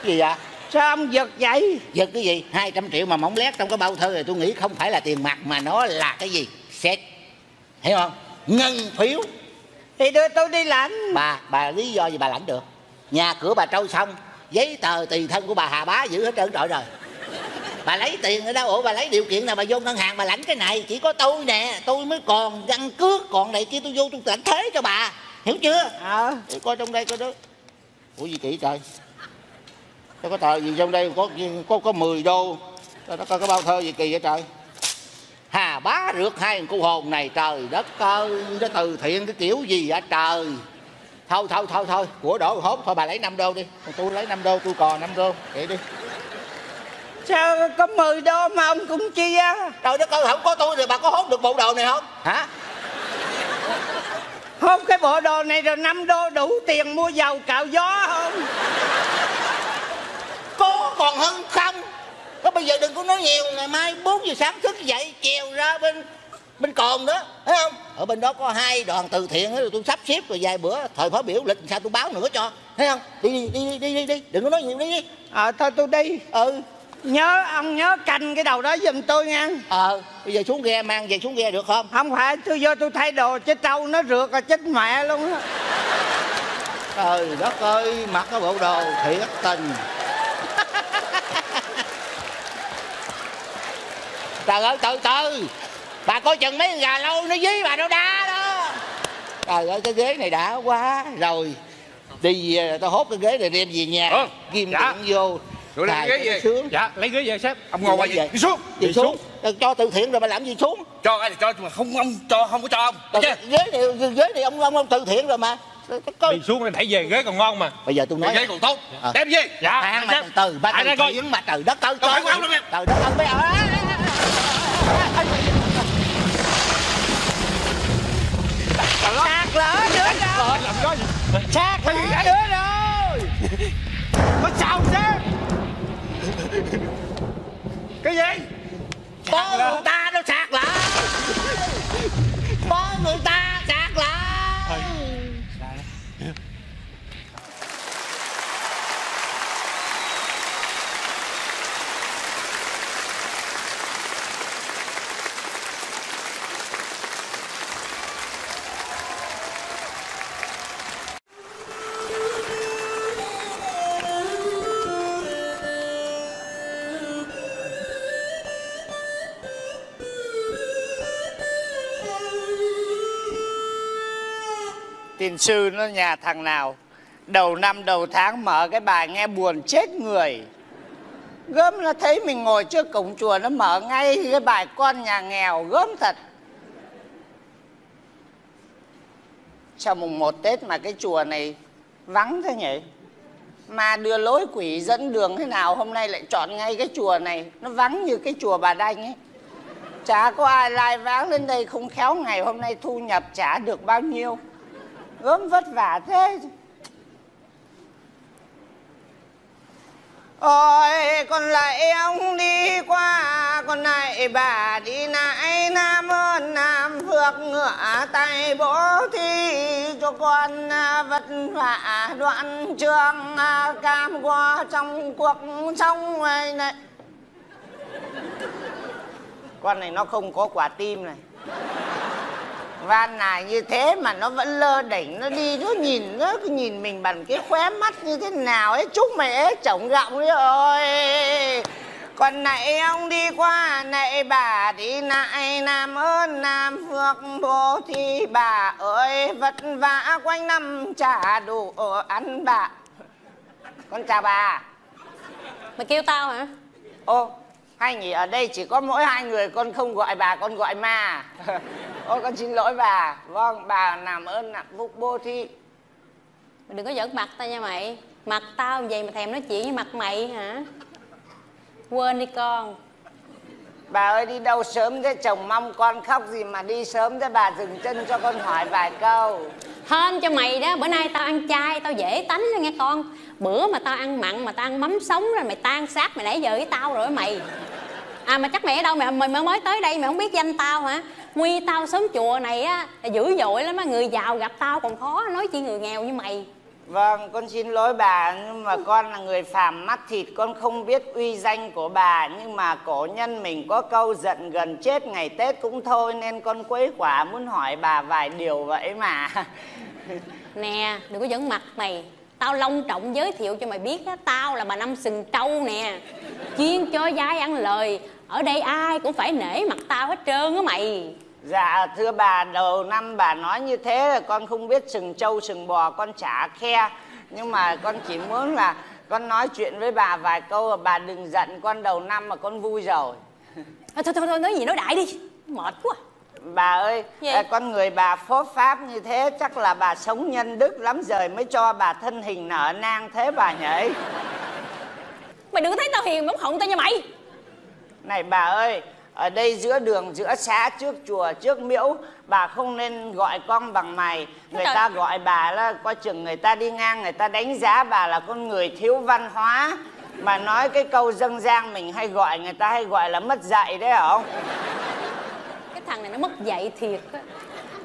G: gì vậy?
D: Sao ông giật vậy?
G: Giật cái gì? 200 triệu mà mỏng lét trong cái bao thơ này tôi nghĩ không phải là tiền mặt mà nó là cái gì? Xét. Hiểu không? Ngân phiếu.
D: Thì đưa tôi đi lãnh.
G: Bà bà lý do gì bà lãnh được? Nhà cửa bà trâu xong giấy tờ tùy thân của bà hà bá giữ hết trơn trọi rồi. Bà lấy tiền ở đâu? Ủa bà lấy điều kiện nào? Bà vô ngân hàng bà lãnh cái này. Chỉ có tôi nè tôi mới còn căn cước còn này kia tôi vô tôi lãnh thế cho bà. Hiểu chưa?
D: Ờ.
G: Để coi trong đây coi đó. Ủa gì kỹ trời Sao có tờ gì trong đây có có có 10 đô. Sao nó coi cái bao thơ gì kỳ vậy trời? Hà bá rượt hai thằng cô hồn này trời đất ơi Nó từ thiện cái kiểu gì vậy trời? Thôi thôi thôi thôi Của đổ hốt thôi bà lấy 5 đô đi. Còn Tôi lấy 5 đô tôi còn 5 đô. Vậy đi.
D: Sao có 10 đô mà ông cũng chia
G: Trời đất ơi không có tôi thì bà có hốt được bộ đồ này không? Hả?
D: Hốt cái bộ đồ này rồi 5 đô đủ tiền mua dầu cạo gió không?
G: Có còn hơn không? Có bây giờ đừng có nói nhiều Ngày mai 4 giờ sáng thức dậy Chèo ra bên bên cồn đó thấy không? Ở bên đó có hai đoàn từ thiện đó, rồi tôi sắp xếp rồi vài bữa thời khóa biểu lịch sao tôi báo nữa cho thấy không? Đi đi đi đi đi, đi. đừng có nói nhiều đi đi.
D: Ờ thôi tôi đi.
G: Ừ.
D: Nhớ ông nhớ canh cái đầu đó giùm tôi nha.
G: Ờ bây giờ xuống ghe mang về xuống ghe được không?
D: Không phải tôi vô tôi thay đồ chết trâu nó rượt rồi chết mẹ luôn á.
G: Trời đất ơi mặc cái bộ đồ thiệt tình trời ơi từ từ. Bà coi chừng mấy con gà lâu nó dí bà đâu đá đó. Trời ơi cái ghế này đã quá rồi. Đi về tao hốt cái ghế này đem về nhà.
C: Ừ,
G: kim
C: dạ.
G: tiện vô.
C: Rồi lấy ghế
G: nó
C: về.
G: sướng
F: dạ lấy ghế về sếp.
C: Ông ngồi qua vậy. đi xuống.
G: Đi xuống. cho từ thiện rồi mà làm gì xuống?
C: Cho ai thì cho mà không ông cho không có cho ông.
G: Ghế này ghế này ông ông, ông từ thiện rồi mà.
F: Đi xuống đẩy về ghế còn ngon mà.
G: Bây giờ tôi nói
C: ghế còn tốt.
G: Ờ.
C: đem gì?
F: Dạ
G: Khoan mà từ từ ba từ thiện mà trời đất ơi trời. đất ơi bây giờ
D: sạc lỡ đứa rồi
F: làm có gì
D: sạc lỡ đứa rồi
F: có sao sếp cái gì?
G: Bố người ta nó sạc lỡ
D: tiền sư nó nhà thằng nào? Đầu năm đầu tháng mở cái bài nghe buồn chết người. Gớm nó thấy mình ngồi trước cổng chùa nó mở ngay cái bài con nhà nghèo, gớm thật. Sau mùng một tết mà cái chùa này vắng thế nhỉ? Mà đưa lối quỷ dẫn đường thế nào hôm nay lại chọn ngay cái chùa này? Nó vắng như cái chùa bà đanh ấy. Chả có ai lai váng lên đây không khéo ngày hôm nay thu nhập trả được bao nhiêu gớm vất vả thế. Ôi, con lại ông đi qua, Con lại bà đi nãy. Nam ơn, Nam phước ngựa tay bố thi Cho con à, vất vả đoạn trường à, Cam qua trong cuộc sống này này. Con này nó không có quả tim này van này như thế mà nó vẫn lơ đỉnh nó đi nó nhìn nó cứ nhìn mình bằng cái khóe mắt như thế nào ấy. Chúc mày ấy chổng gọng ấy rồi còn nãy ông đi qua nãy bà đi nãy nam ơn nam phước bố thì bà ơi vất vả quanh năm trả đủ ăn bà con chào bà.
H: Mày kêu tao hả?
D: ô hay nhỉ ở đây chỉ có mỗi hai người con không gọi bà con gọi ma. Ô con xin lỗi bà. Vâng bà làm ơn nặng phúc bô thi
H: Mày đừng có giỡn mặt tao nha mày. Mặt tao vậy mà thèm nói chuyện với mặt mày hả? Quên đi con.
D: Bà ơi đi đâu sớm thế? Chồng mong con khóc gì mà đi sớm thế? Bà dừng chân cho con hỏi vài câu.
H: Hên cho mày đó Bữa nay tao ăn chay Tao dễ tánh đó nghe con. Bữa mà tao ăn mặn Mà tao ăn mắm sống rồi Mày tan xác mày nãy giờ với tao rồi mày À mà chắc mày ở đâu? Mày, mày mới tới đây Mày không biết danh tao hả? Nguy tao sớm chùa này á dữ dội lắm á. Người giàu gặp tao còn khó Nói chi người nghèo như mày.
D: Vâng, con xin lỗi bà nhưng mà con là người phàm mắt thịt con không biết uy danh của bà nhưng mà cổ nhân mình có câu giận gần chết ngày Tết cũng thôi nên con quấy quả muốn hỏi bà vài điều vậy mà.
H: Nè đừng có giỡn mặt mày Tao long trọng giới thiệu cho mày biết á Tao là bà Năm Sừng Trâu nè. Chuyên cho gái ăn lời. Ở đây ai cũng phải nể mặt tao hết trơn á mày.
D: Dạ thưa bà đầu năm bà nói như thế là con không biết sừng trâu sừng bò con chả khe. Nhưng mà con chỉ muốn là con nói chuyện với bà vài câu và bà đừng giận con đầu năm mà con vui rồi.
H: Thôi thôi, thôi nói gì nói đại đi. Mệt quá
D: bà ơi à, con người bà phốt pháp như thế chắc là bà sống nhân đức lắm rồi mới cho bà thân hình nở nang thế bà nhỉ?
H: Mày đừng có thấy tao hiền bóng họng tao nha mày.
D: Này bà ơi ở đây giữa đường giữa xã trước chùa trước miễu bà không nên gọi con bằng mày. Người
H: trời.
D: ta gọi bà là coi chừng người ta đi ngang người ta đánh giá bà là con người thiếu văn hóa. Mà nói cái câu dân gian mình hay gọi người ta hay gọi là mất dạy đấy không
H: thằng này nó mất dạy thiệt á.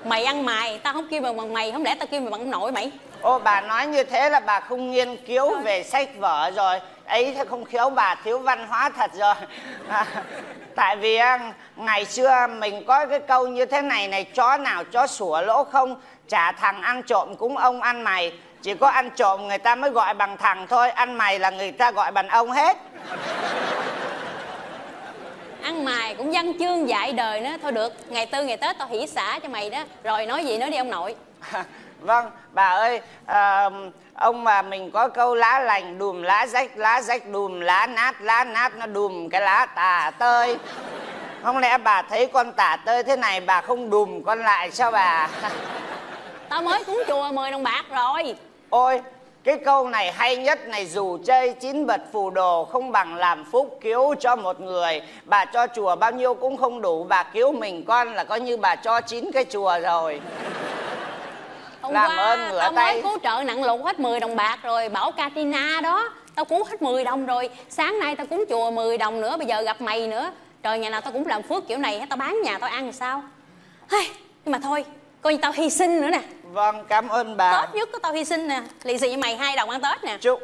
H: Mày ăn mày Tao không kêu bằng bằng mày Không lẽ tao kêu mày bằng ông nội mày?
D: Ô bà nói như thế là bà không nghiên cứu về sách vở rồi. Ấy thế không khiếu bà thiếu văn hóa thật rồi. À, tại vì ngày xưa mình có cái câu như thế này này chó nào chó sủa lỗ không trả thằng ăn trộm cũng ông ăn mày. Chỉ có ăn trộm người ta mới gọi bằng thằng thôi ăn mày là người ta gọi bằng ông hết.
H: Ăn mày cũng văn chương dạy đời nữa. Thôi được Ngày tư ngày Tết tao hỉ xả cho mày đó. Rồi nói gì nói đi ông nội.
D: Vâng bà ơi à, ông mà mình có câu lá lành đùm lá rách lá rách đùm lá nát lá nát nó đùm cái lá tả tơi. Không lẽ bà thấy con tả tơi thế này bà không đùm con lại sao bà?
H: Tao mới cúng chùa 10 đồng bạc rồi.
D: Ôi cái câu này hay nhất này dù chơi chín bật phù đồ không bằng làm phúc cứu cho một người. Bà cho chùa bao nhiêu cũng không đủ bà cứu mình con là coi như bà cho chín cái chùa rồi.
H: Hôm
D: Làm
H: qua
D: ơn ngửa
H: tao
D: tay.
H: mới cứu trợ nặng lụt hết 10 đồng bạc rồi Bảo Katrina đó Tao cứu hết 10 đồng rồi. Sáng nay tao cúng chùa 10 đồng nữa Bây giờ gặp mày nữa. Trời ngày nào tao cũng làm phước kiểu này hết Tao bán nhà tao ăn làm sao? Hey, Nhưng mà thôi Coi như tao hy sinh nữa nè
D: vâng cảm ơn bà.
H: Tết nhất của tao hy sinh nè. Lì xì mày hai đồng ăn Tết nè.
D: Chúc.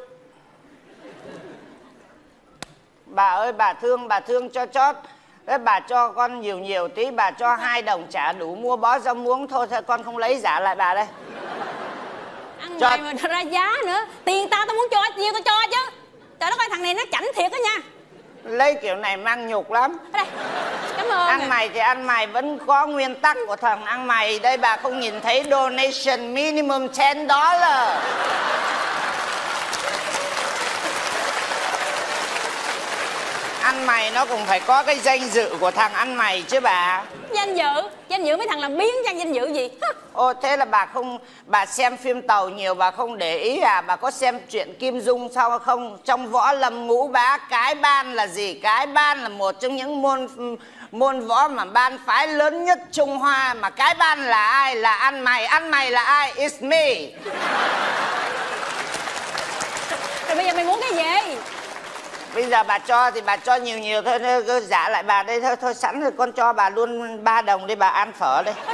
D: Bà ơi bà thương bà thương cho chót. Thế bà cho con nhiều nhiều tí bà cho hai đồng trả đủ mua bó rau muống thôi thôi con không lấy giả lại bà đây.
H: Ăn
D: Cho-
H: mày mà ra giá nữa. Tiền tao tao muốn cho nhiêu tao cho chứ. Trời đất ơi thằng này nó chảnh thiệt đó nha
D: lấy kiểu này mang nhục lắm.
H: Đây Cảm ơn
D: ăn mày thì ăn mày vẫn có nguyên tắc của thằng ăn mày. Đây bà không nhìn thấy donation minimum 10 dollar. Ăn mày nó cũng phải có cái danh dự của thằng ăn mày chứ bà
H: Danh dự. Danh dự mấy thằng làm biến danh danh dự gì?
D: Ô, thế là bà không, bà xem phim tàu nhiều, bà không để ý à? Bà có xem chuyện Kim Dung sao không? Trong võ lâm ngũ bá, cái ban là gì? Cái ban là một trong những môn môn võ mà ban phái lớn nhất Trung Hoa. Mà cái ban là ai? Là ăn mày. Ăn mày là ai? It's me
H: Rồi bây giờ mày muốn cái gì
D: bây giờ bà cho thì bà cho nhiều nhiều thôi cứ giả lại bà đây. Thôi thôi sẵn rồi con cho bà luôn ba đồng đi bà ăn phở đây.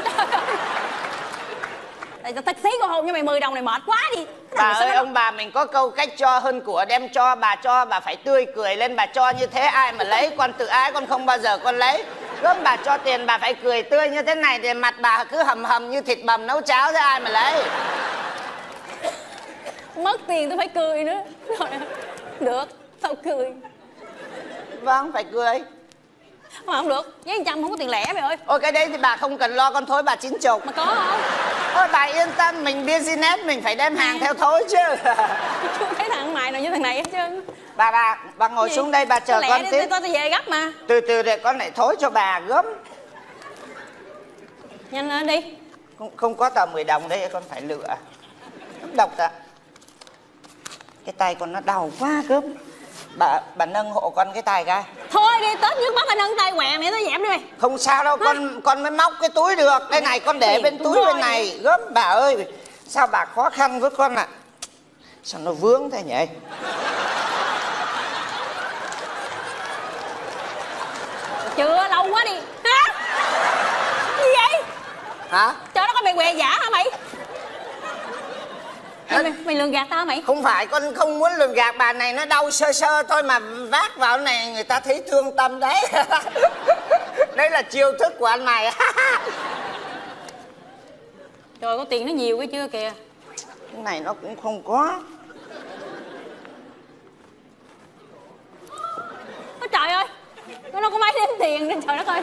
H: Xí con hồn cho mày 10 đồng này mệt quá đi.
D: Bà ơi
H: nó-
D: ông bà mình có câu cách cho hơn của đem cho bà cho bà phải tươi cười lên bà cho như thế ai mà lấy con tự ái con không bao giờ con lấy. Gớm bà cho tiền bà phải cười tươi như thế này thì mặt bà cứ hầm hầm như thịt bầm nấu cháo thế ai mà lấy.
H: Mất tiền tôi phải cười nữa. Được Tao cười.
D: Vâng phải cười.
H: Mà không được Với trăm không có tiền lẻ mày ơi.
D: Ôi cái đấy thì bà không cần lo con thối bà chín chục.
H: Mà có không?
D: Ôi bà yên tâm mình business mình phải đem hàng theo thối chứ.
H: Chưa thấy thằng mày nào như thằng này hết trơn.
D: Bà bà bà ngồi
H: Gì?
D: xuống đây bà chờ con tiếp.
H: tôi tôi về gấp mà.
D: Từ từ để con lại thối cho bà gớm
H: Nhanh lên đi.
D: Không, không có tờ 10 đồng đây con phải lựa. Độc ạ. Cái tay con nó đau quá gớm bà bà nâng hộ con cái tay cái
H: thôi đi tết nước mắt anh nâng tay què mẹ nó dẹp đi mày.
D: Không sao đâu con con mới móc cái túi được. Đây này con để bên túi bên này. Gớm bà ơi sao bà khó khăn với con ạ? Sao nó vướng thế nhỉ?
H: Chưa lâu quá đi. Hả? Gì vậy?
D: Hả?
H: Trời đất ơi mày què giả hả mày mày, mày, mày lường gạt tao mày?
D: Không phải con không muốn lường gạt bà này nó đau sơ sơ thôi mà vác vào này người ta thấy thương tâm đấy. Đây là chiêu thức của anh mày
H: trời có tiền nó nhiều cái chưa kìa.
D: Cái này nó cũng không có.
H: Ôi trời ơi nó đâu có mấy đếm tiền nên trời đất ơi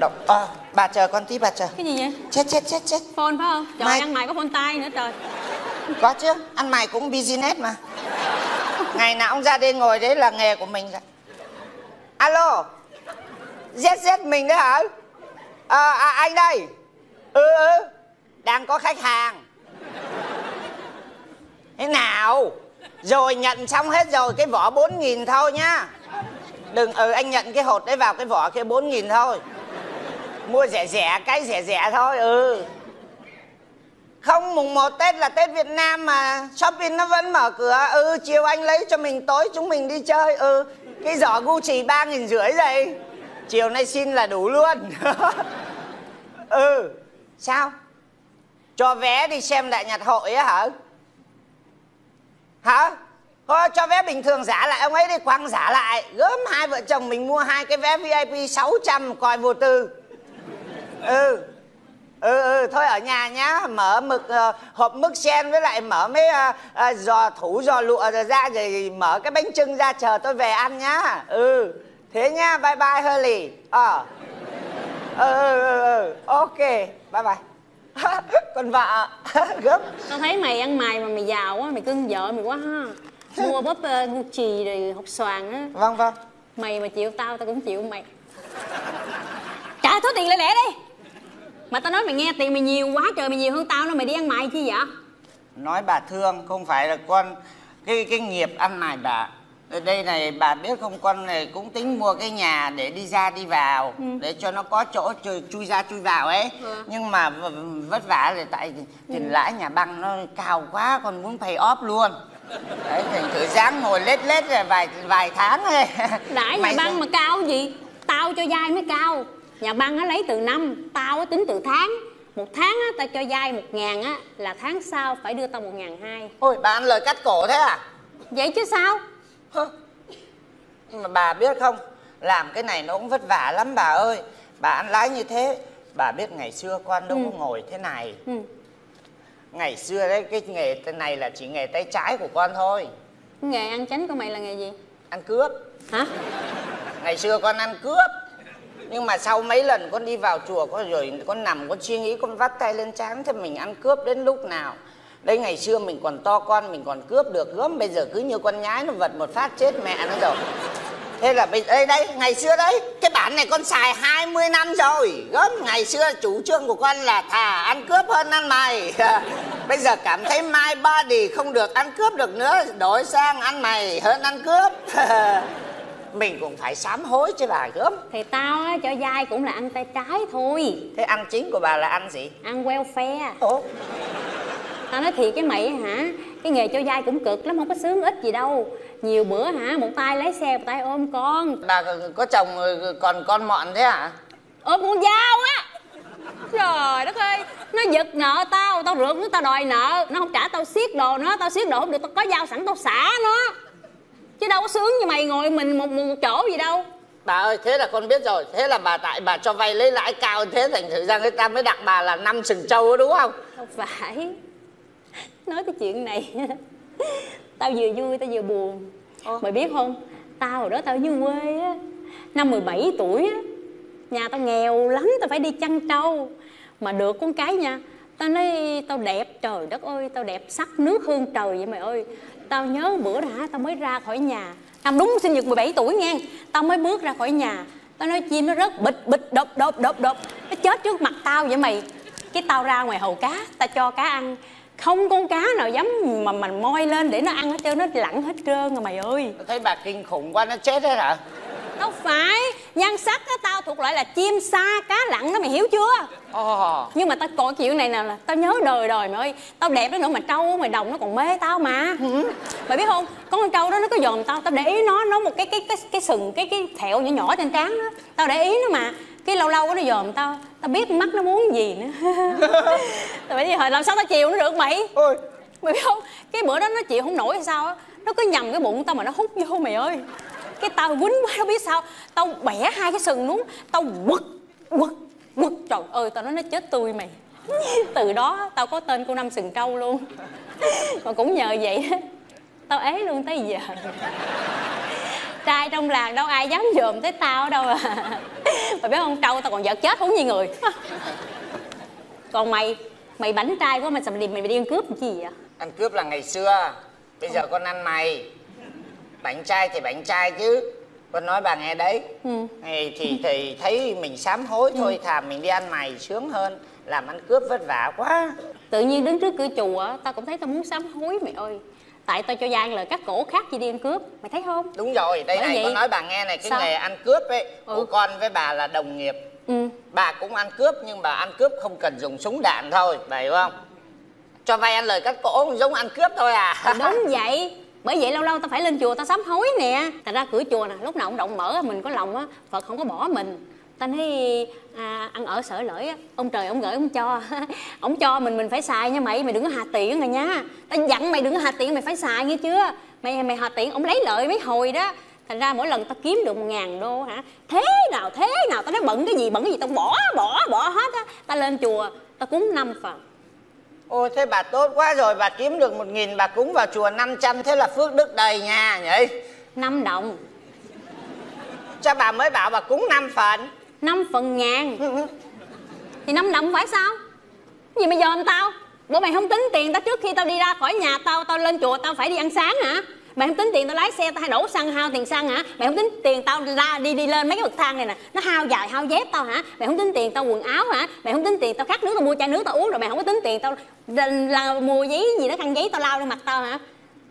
D: Đọc, à, bà chờ con tí bà chờ.
H: Cái gì vậy?
D: Chết chết chết chết.
H: Phone phải không? Trời
D: Mai-
H: ăn mày có phone tay nữa trời.
D: Có chứ ăn mày cũng business mà. Ngày nào ông ra đây ngồi đấy là nghề của mình rồi. Alo? Z z mình đấy hả? À, à, anh đây. Ừ ừ. Đang có khách hàng. Thế nào? Rồi nhận xong hết rồi cái vỏ bốn nghìn thôi nhá. Đừng ừ anh nhận cái hột đấy vào cái vỏ kia bốn nghìn thôi mua rẻ rẻ, cái rẻ rẻ thôi ừ. Không, mùng 1 Tết là Tết Việt Nam mà. Shopping nó vẫn mở cửa Ừ chiều anh lấy cho mình, tối chúng mình đi chơi Ừ. Cái giỏ Gucci ba nghìn rưỡi đây Chiều nay xin là đủ luôn. Ừ. Sao? Cho vé đi xem đại nhạc hội á hả? Hả? Thôi, cho vé bình thường giả lại, Ông ấy đi quăng giả lại. Gớm hai vợ chồng mình mua hai cái vé VIP 600 coi vô tư. Ừ. Ừ ừ thôi ở nhà nhá mở mực ờ, hộp mực sen với lại mở mấy ờ, ờ, giò thủ giò lụa rồi ra rồi mở cái bánh trưng ra chờ tôi về ăn nhá. Ừ. Thế nhá bye bye Hurley ờ. Ừ ừ ừ ừ. Ok bye bye. Còn vợ. Gấp.
H: Tao thấy mày ăn mày mà mày giàu quá mày cưng vợ mày quá ha. Mua bóp uh, Gucci rồi hộp xoàn á.
D: Vâng vâng.
H: Mày mà chịu tao tao cũng chịu mày. Trả số tiền lẹ lẹ đi mà tao nói mày nghe tiền mày nhiều quá trời mày nhiều hơn tao nữa mày đi ăn mày chi vậy?
D: Nói bà thương không phải là con cái cái nghiệp ăn mày bà. Ở đây này bà biết không con này cũng tính mua cái nhà để đi ra đi vào để cho nó có chỗ chui, chui ra chui vào ấy.
H: Ừ.
D: nhưng mà vất vả là tại tiền lãi nhà băng nó cao quá con muốn pay off luôn. Đấy thành thử dáng ngồi lết lết rồi vài vài tháng thôi
H: lãi nhà
D: Mày
H: băng mà cao gì? Tao cho vay mới cao nhà băng á lấy từ năm tao á tính từ tháng. Một tháng á tao cho vay một ngàn á là tháng sau phải đưa tao một ngàn hai.
D: Ôi bà ăn lời cắt cổ thế à?
H: Vậy chứ sao?
D: Hơ. Nhưng mà bà biết không Làm cái này nó cũng vất vả lắm bà ơi. Bà ăn lái như thế Bà biết ngày xưa con đâu có ngồi thế này.
H: Ừ.
D: Ngày xưa đấy cái nghề này là chỉ nghề tay trái của con thôi.
H: Nghề ăn chánh của mày là nghề gì?
D: Ăn cướp.
H: Hả?
D: Ngày xưa con ăn cướp nhưng mà sau mấy lần con đi vào chùa con rồi con nằm, con suy nghĩ, con vắt tay lên trán thì mình ăn cướp đến lúc nào? Đấy, ngày xưa mình còn to con, mình còn cướp được gớm, Bây giờ cứ như con nhái, nó vật một phát chết mẹ nó rồi. Thế là bây đây đây ngày xưa đấy, Cái bản này con xài 20 năm rồi. Gớm, ngày xưa chủ trương của con là thà ăn cướp hơn ăn mày. Bây giờ cảm thấy my body không được ăn cướp được nữa, Đổi sang ăn mày hơn ăn cướp. Mình cũng phải sám hối chứ bà gớm.
H: Thì tao á cho vay cũng là ăn tay trái thôi.
D: Thế ăn chính của bà là ăn gì?
H: ăn welfare
D: Ủa?
H: tao nói thiệt cái mày hả cái nghề cho vay cũng cực lắm không có sướng ít gì đâu. Nhiều bữa hả một tay lái xe một tay ôm con.
D: Bà có chồng còn con mọn thế hả?
H: ôm con dao á. Trời đất ơi nó giật nợ tao tao rượt nó tao đòi nợ. Nó không trả tao siết đồ nữa tao siết đồ không được tao có dao sẵn tao xả nó chứ đâu có sướng như mày ngồi mình một, một, một chỗ gì đâu.
D: Bà ơi, thế là con biết rồi. Thế là bà tại bà cho vay lấy lãi cao Thế thành thử ra người ta mới đặt bà là năm sừng trâu đó, đúng không?
H: không phải. Nói cái chuyện này tao vừa vui tao vừa buồn. Mày biết không? Tao hồi đó tao ở dưới quê á năm 17 tuổi á nhà tao nghèo lắm tao phải đi chăn trâu. Mà được con cái nha tao nói tao đẹp trời đất ơi tao đẹp sắc nước hương trời vậy mày ơi tao nhớ bữa đó tao mới ra khỏi nhà. Năm đúng sinh nhật 17 tuổi nghe. Tao mới bước ra khỏi nhà. Tao nói chim nó rớt bịch bịch, đột đột đột đột. Nó chết trước mặt tao vậy mày. Cái tao ra ngoài hồ cá, tao cho cá ăn. Không con cá nào dám mà mình moi lên để nó ăn hết trơn, nó lặn hết trơn rồi mày ơi.
D: Thấy bà kinh khủng quá, nó chết hết hả?
H: Đâu phải. Nhan sắc á tao thuộc loại là chim sa cá lặn đó mày hiểu chưa?
D: Ồ.
H: Nhưng mà tao coi chuyện này nè là tao nhớ đời đời mày ơi. Tao đẹp đó nữa mà trâu mày đồng nó còn mê tao mà. Mày biết không? Có con trâu đó nó có dòm tao tao để ý nó nó một cái cái cái cái sừng cái cái thẹo nhỏ nhỏ trên trán đó. Tao để ý nó mà. Cái lâu lâu nó dòm tao tao biết mắt nó muốn gì nữa. Tao biết hồi làm sao tao chiều nó được mày?
D: Ôi.
H: Mày biết không? Cái bữa đó nó chịu không nổi hay sao á nó cứ nhầm cái bụng tao mà nó hút vô mày ơi cái tao quýnh quá đâu biết sao. Tao bẻ hai cái sừng nuốt tao quất quất quất trời ơi, tao nói nó chết tươi mày. Từ đó tao có tên cô năm sừng trâu luôn. Mà cũng nhờ vậy tao ế luôn tới giờ. Trai trong làng đâu ai dám dòm tới tao đâu à. Mày biết không, trâu tao còn vợ chết không như người. Còn mày mày bánh trai quá mày sầm liềm mày đi ăn cướp làm chi vậy?
D: Ăn cướp là ngày xưa, Bây giờ con ăn mày. Bánh trai thì bánh trai chứ. Con nói bà nghe đấy.
H: Ừ.
D: Thì, thì, thì thấy mình sám hối thôi Thà mình đi ăn mày sướng hơn Làm ăn cướp vất vả quá.
H: Tự nhiên đứng trước cửa chùa tao cũng thấy tao muốn sám hối mày ơi. Tại tao cho gian lời các cổ khác chi đi ăn cướp mày thấy không?
D: Đúng rồi, đây
H: Bởi
D: này
H: vậy-
D: con nói bà nghe này Cái
H: Sao?
D: nghề ăn cướp ấy
H: Ừ.
D: Của con với bà là đồng nghiệp.
H: Ừ.
D: Bà cũng ăn cướp nhưng bà ăn cướp không cần dùng súng đạn thôi Bà hiểu không? Cho vay ăn lời cắt cổ giống ăn cướp thôi à.
H: Đúng vậy bởi vậy lâu lâu tao phải lên chùa tao sám hối nè. Thành ra cửa chùa nè lúc nào cũng rộng mở mình có lòng á phật không có bỏ mình. Tao nói à, ăn ở sở lỡi á ông trời ông gửi ông cho. Ông cho mình mình phải xài nha mày mày đừng có hà tiện rồi nha. Tao dặn mày đừng có hà tiện mày phải xài nghe chưa? Mày mày hà tiện ông lấy lợi mấy hồi đó. Thành ra mỗi lần tao kiếm được một ngàn đô hả thế nào thế nào tao nói bận cái gì bận cái gì tao bỏ bỏ bỏ hết á. Tao lên chùa tao cúng năm phần.
D: Ôi thế bà tốt quá rồi Bà kiếm được một nghìn bà cúng vào chùa 500 Thế là phước đức đầy nha nhỉ?
H: Năm đồng.
D: Chắc bà mới bảo bà cúng 5 phần.
H: Năm phần ngàn. Thì năm đồng phải sao? Gì mà dòm tao? Bộ mày không tính tiền tao trước khi tao đi ra khỏi nhà tao tao lên chùa tao phải đi ăn sáng hả mày không tính tiền tao lái xe tao hay đổ xăng hao tiền xăng hả? Mày không tính tiền tao ra đi đi lên mấy cái bậc thang này nè. Nó hao dài hao dép tao hả? Mày không tính tiền tao quần áo hả? Mày không tính tiền tao khát nước tao mua chai nước tao uống rồi. Mày không có tính tiền tao là, là mua giấy gì đó khăn giấy tao lao lên mặt tao hả?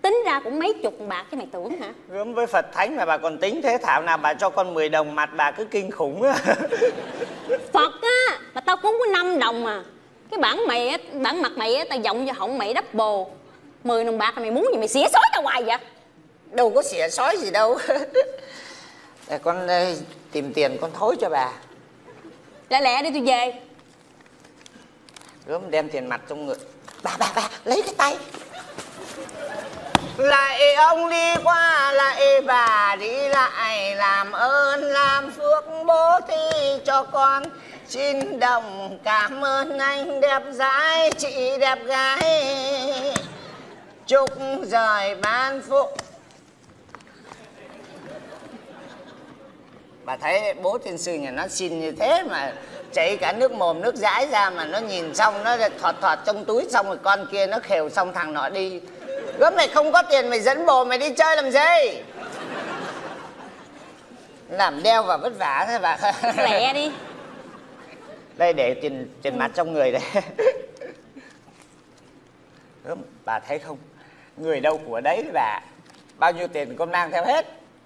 H: Tính ra cũng mấy chục bạc chứ mày tưởng hả?
D: Gớm với Phật Thánh mà bà còn tính thế Thảo nào bà cho con 10 đồng mặt bà cứ kinh khủng á.
H: Phật á mà tao cúng có 5 đồng mà cái bản mày á bản mặt mày á tao giọng vô họng mày double. 10 đồng bạc mày muốn gì mày xỉa xói tao hoài vậy
D: Đâu có xỉa sói gì đâu. Để con tìm tiền con thối cho bà.
H: Lẹ lẹ đi tôi về.
D: Gớm đem tiền mặt trong người Bà bà bà lấy cái tay. Lại ông đi qua lại bà đi lại Làm ơn làm phước bố thí cho con. Xin đồng cảm ơn anh đẹp gái chị đẹp gái. Chúc rời ban phúc Bà thấy bố thiên sư nhà nó xin như thế mà chảy cả nước mồm nước dãi ra mà nó nhìn xong nó thọt thọt trong túi xong rồi con kia nó khều xong thằng nọ đi. Gớm mày không có tiền mày dẫn bồ mày đi chơi làm gì? Làm đeo và vất vả thế bà.
H: Lẹ đi.
D: Đây để tiền tiền mặt trong người đây. Gớm bà thấy không? Người đâu của đấy bà? Bao nhiêu tiền con mang theo hết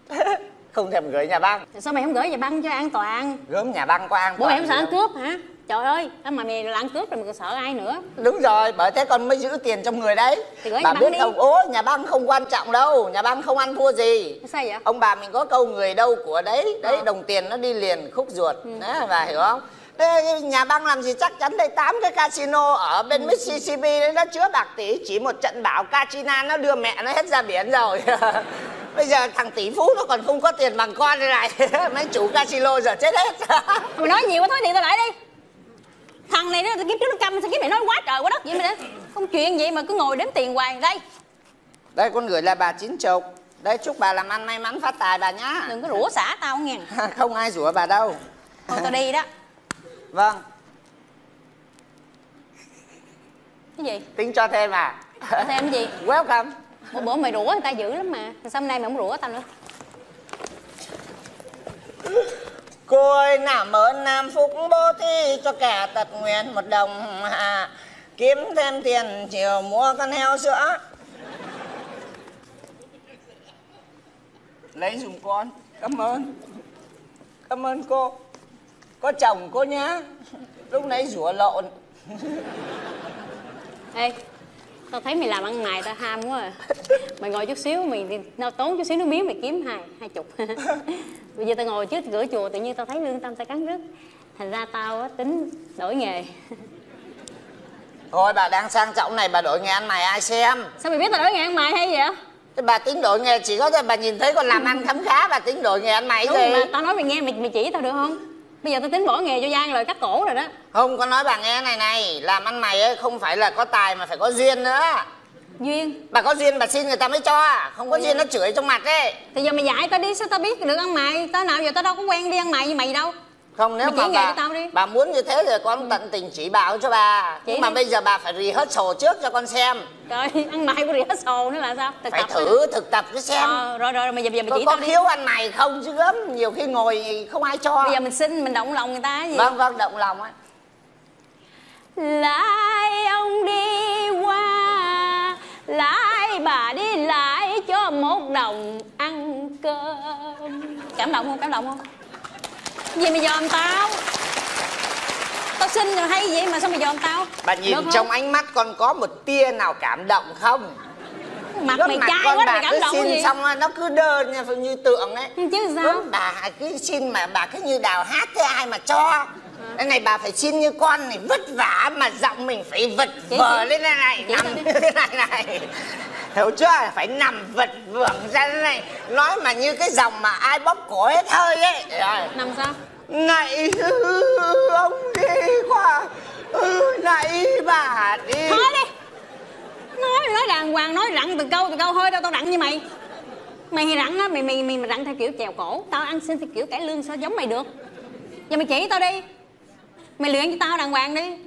D: không thèm gửi nhà băng.
H: Sao mày không gửi về băng cho an toàn?
D: Gớm nhà băng có an
H: bố mày không sợ ăn cướp hả? Trời ơi mà mày là ăn cướp rồi mày còn sợ ai nữa?
D: Đúng rồi bởi thế con mới giữ tiền trong người đấy.
H: Thì gửi
D: bà
H: nhà
D: biết
H: đi.
D: không ố nhà băng không quan trọng đâu nhà băng không ăn thua gì.
H: Sao vậy?
D: Ông bà mình có câu người đâu của đấy. Đấy
H: Ờ.
D: đồng tiền nó đi liền khúc ruột. Đấy bà hiểu không? Thế nhà băng làm gì chắc chắn đây? Tám cái casino ở bên Mississippi đấy nó chứa bạc tỷ chỉ một trận bão Katrina nó đưa mẹ nó hết ra biển rồi bây giờ thằng tỷ phú nó còn không có tiền bằng con đây này mấy chủ casino giờ chết hết.
H: Mày nói nhiều quá thôi tiền tao lại đi. Thằng này nó kiếp trước nó câm sao kiếp này nói quá trời quá đất vậy mày không chuyện vậy mà cứ ngồi đếm tiền hoài đây
D: đây con gửi là bà chín chục. Đây chúc bà làm ăn may mắn phát tài bà nhá.
H: Đừng có rủa xả tao nghe.
D: Không ai rủa bà đâu.
H: Thôi tao đi đó.
D: Vâng.
H: Cái gì?
D: Tính cho thêm à?
H: Cho thêm cái gì?
D: Welcome
H: một bữa mày rủa người ta dữ lắm mà. Sao hôm nay mày không rủa tao nữa?
D: Cô ơi làm ơn nam phúc bố thí cho kẻ tật nguyện một đồng à, kiếm thêm tiền chiều mua con heo sữa. Lấy dùng con. Cảm ơn. Cảm ơn cô. Có chồng cô nhá. Lúc nãy rủa lộn.
H: Ê tao thấy mày làm ăn mày tao ham quá à. Mày ngồi chút xíu mày nó tốn chút xíu nước miếng mày kiếm hai hai chục. Bây giờ tao ngồi trước cửa chùa tự nhiên tao thấy lương tâm tao cắn rứt. Thành ra tao á tính đổi nghề.
D: Thôi bà đang sang trọng này bà đổi nghề ăn mày ai xem?
H: Sao mày biết tao đổi nghề ăn mày hay vậy?
D: Thế bà tính đổi nghề chỉ có bà nhìn thấy con làm ăn khấm khá bà tính đổi nghề ăn mày
H: đúng
D: gì?
H: mà tao nói mày nghe mày mày chỉ tao được không bây giờ tao tính bỏ nghề cho giang lời cắt cổ rồi đó.
D: Không có nói bà nghe này này Làm ăn mày ấy không phải là có tài mà phải có duyên nữa.
H: Duyên?
D: Bà có duyên bà xin người ta mới cho Không có duyên nó chửi trong mặt ấy.
H: Thì giờ mày dạy tao đi sao tao biết được ăn mày? Tao nào giờ tao đâu có quen đi ăn mày như mày đâu
D: Không nếu mà bà,
H: tao đi.
D: bà muốn như thế thì con tận tình chỉ bảo cho bà.
H: Chỉ
D: Nhưng mà
H: đi.
D: bây giờ bà phải rehearsal trước cho con xem.
H: Trời ăn mày có rỉa sồ nữa là sao? Thực
D: Phải
H: tập
D: thử thực tập cho xem.
H: Ờ, rồi rồi rồi mày giờ, giờ mày
D: Có,
H: chỉ
D: có khiếu ăn mày không? Chứ gớm Nhiều khi ngồi không ai cho.
H: Bây giờ mình xin mình động lòng người ta gì?
D: Vâng vâng động lòng ấy
H: lại ông đi qua lại bà đi lại cho một đồng ăn cơm. Cảm động không? Cảm động không gì mày dòm tao? Tao xin rồi hay vậy mà sao mày dòm tao?
D: Bà nhìn
H: Được không?
D: trong ánh mắt con có một tia nào cảm động không?
H: Mặt
D: Gớm
H: mày
D: mặt
H: trai
D: con
H: quá
D: bà
H: mày cảm
D: cứ
H: động
D: xin
H: gì?
D: xong nó cứ đơ như, như tượng ấy.
H: Chứ sao?
D: Gớm bà cứ xin mà bà cứ như đào hát thế ai mà cho? Cái này bà phải xin như con này vất vả mà giọng mình phải vật
H: Chị-
D: vờ
H: chị-
D: lên đây này
H: chị
D: nằm như thế này này hiểu chưa? Phải nằm vật vưởng ra thế này. Nói mà như cái dòng mà ai bóp cổ hết hơi ấy. Rồi
H: nằm sao?
D: Này ông đi qua. Ừ, này bà đi.
H: Thôi đi. Nói nói đàng hoàng nói rặn từng câu từng câu thôi đâu tao rặn như mày. Mày thì rặn á mày mày mày, mày rặn theo kiểu chèo cổ. Tao ăn xin theo kiểu cải lương sao giống mày được? Giờ mày chỉ tao đi. Mày luyện cho tao đàng hoàng đi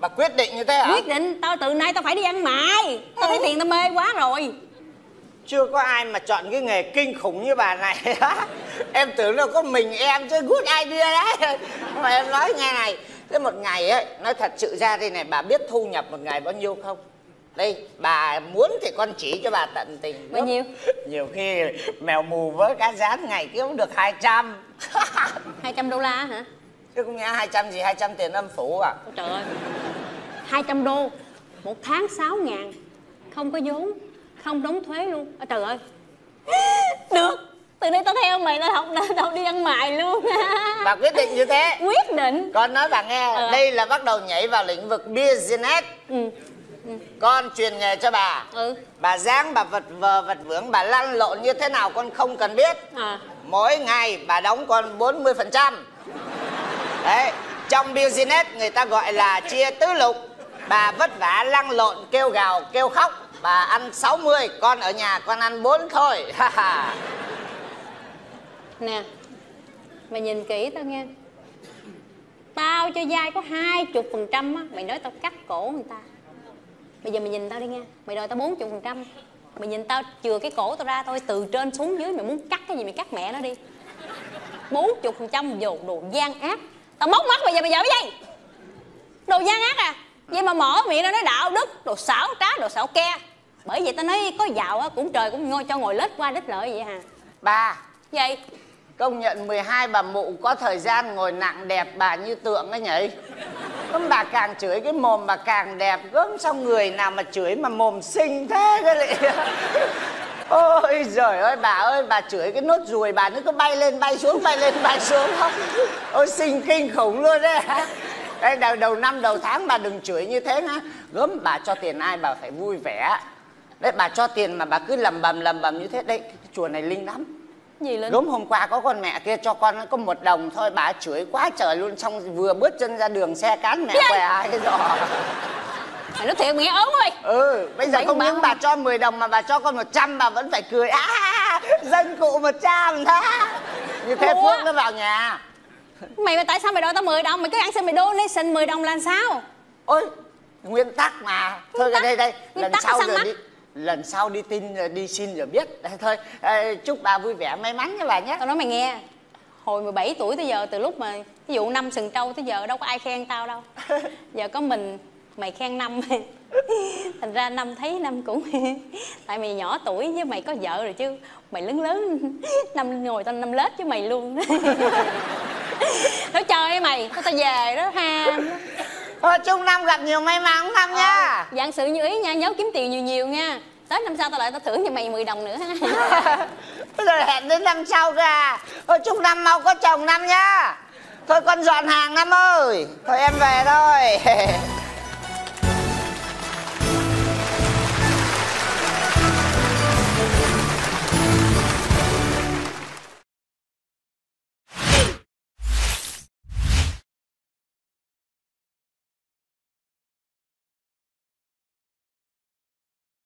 D: bà quyết định như thế hả
H: quyết định tao từ nay tao phải đi ăn mày. Tao thấy tiền tao mê quá rồi.
D: Chưa có ai mà chọn cái nghề kinh khủng như bà này. Em tưởng đâu có mình em chứ good idea đấy. Mà em nói nghe này thế một ngày ấy nói thật sự ra đây này bà biết thu nhập một ngày bao nhiêu không? Đây bà muốn thì con chỉ cho bà tận tình.
H: Bao nhiêu?
D: nhiều khi mèo mù với cá rán ngày kiếm được 200
H: 200 đô la hả
D: chứ không nhẽ 200 gì 200 tiền âm phủ à?
H: Ôi trời ơi. 200 đô một tháng 6 ngàn. Không có vốn không đóng thuế luôn. Ôi trời ơi. Được từ đây tao theo mày tao học tao đi ăn mày luôn.
D: Bà quyết định như thế.
H: Quyết định.
D: Con nói bà nghe
H: Ờ.
D: đây là bắt đầu nhảy vào lĩnh vực business.
H: Ừ.
D: Con truyền nghề cho bà.
H: Ừ.
D: Bà dáng bà vật vờ vật vướng bà lăn lộn như thế nào con không cần biết.
H: À
D: mỗi ngày bà đóng con 40 phần trăm đấy, trong business người ta gọi là chia tứ lục. Bà vất vả lăn lộn, kêu gào, kêu khóc. Bà ăn 60 con ở nhà con ăn 4 thôi.
H: Nè, mày nhìn kỹ tao nghe. Tao cho dai có hai chục phần trăm á, mày nói tao cắt cổ người ta. Bây giờ mày nhìn tao đi nghe, mày đòi tao bốn chục phần trăm. Mày nhìn tao chừa cái cổ tao ra thôi, từ trên xuống dưới mày muốn cắt cái gì mày cắt mẹ nó đi. Bốn chục phần trăm dồn đồ gian ác tao móc mắt mày giờ mày giỡn cái gì đồ gian ác à. Vậy mà mở miệng ra nói đạo đức đồ xảo trá đồ xảo ke. Bởi vậy tao nói có giàu á cũng trời cũng ngồi cho ngồi lết qua lết lợi vậy hà
D: bà
H: vậy?
D: Công nhận 12 bà mụ có thời gian ngồi nặng đẹp bà như tượng ấy nhỉ? Không bà càng chửi cái mồm bà càng đẹp gớm xong người nào mà chửi mà mồm xinh thế cái lại Ôi giời ơi bà ơi bà chửi cái nốt ruồi bà nó cứ bay lên bay xuống bay lên bay xuống. Không Ôi xinh kinh khủng luôn đấy. Đây đầu, đầu năm đầu tháng bà đừng chửi như thế nhá. Gớm bà cho tiền ai bà phải vui vẻ. Đấy bà cho tiền mà bà cứ lầm bầm lầm bầm như thế. Đây cái chùa này linh lắm.
H: Gì lên.
D: Gốm hôm qua có con mẹ kia cho con có một đồng thôi bà chửi quá trời luôn. Xong vừa bước chân ra đường xe cán mẹ què ai cái giò
H: mày nói thiệt nghe ớn ơi.
D: Ừ bây giờ
H: Bảy
D: không những bà cho 10 đồng mà bà cho con 100 bà vẫn phải cười. À dân cụ 100 đó. Như thế
H: Ủa?
D: phước nó vào nhà.
H: Mày mà tại sao mày đòi tao 10 đồng? Mày cứ ăn xin mày donation 10 đồng là sao?
D: Ôi nguyên tắc mà. Thôi
H: tắc-
D: đây đây.
H: Nguyên
D: lần
H: tắc
D: sau rồi
H: mắc?
D: đi lần sau đi tin rồi đi xin rồi biết. Đây, thôi ờ, chúc bà vui vẻ may mắn nha bà nhé.
H: Tao nói mày nghe hồi 17 tuổi tới giờ từ lúc mà ví dụ năm sừng trâu tới giờ đâu có ai khen tao đâu. Giờ có mình mày khen năm thành ra năm thấy năm cũng tại mày nhỏ tuổi với mày có vợ rồi chứ mày lớn lớn năm ngồi tao năm lết với mày luôn. Nói chơi mày tao về đó ha
D: thôi chúc năm gặp nhiều may mắn năm nha.
H: Dạng sự như ý nha nhớ kiếm tiền nhiều nhiều nha. Tới năm sau tao lại tao thưởng cho mày 10 đồng nữa. Ha
D: rồi hẹn đến năm sau à thôi chúc năm mau có chồng năm nhá thôi con dọn hàng năm ơi. Thôi em về thôi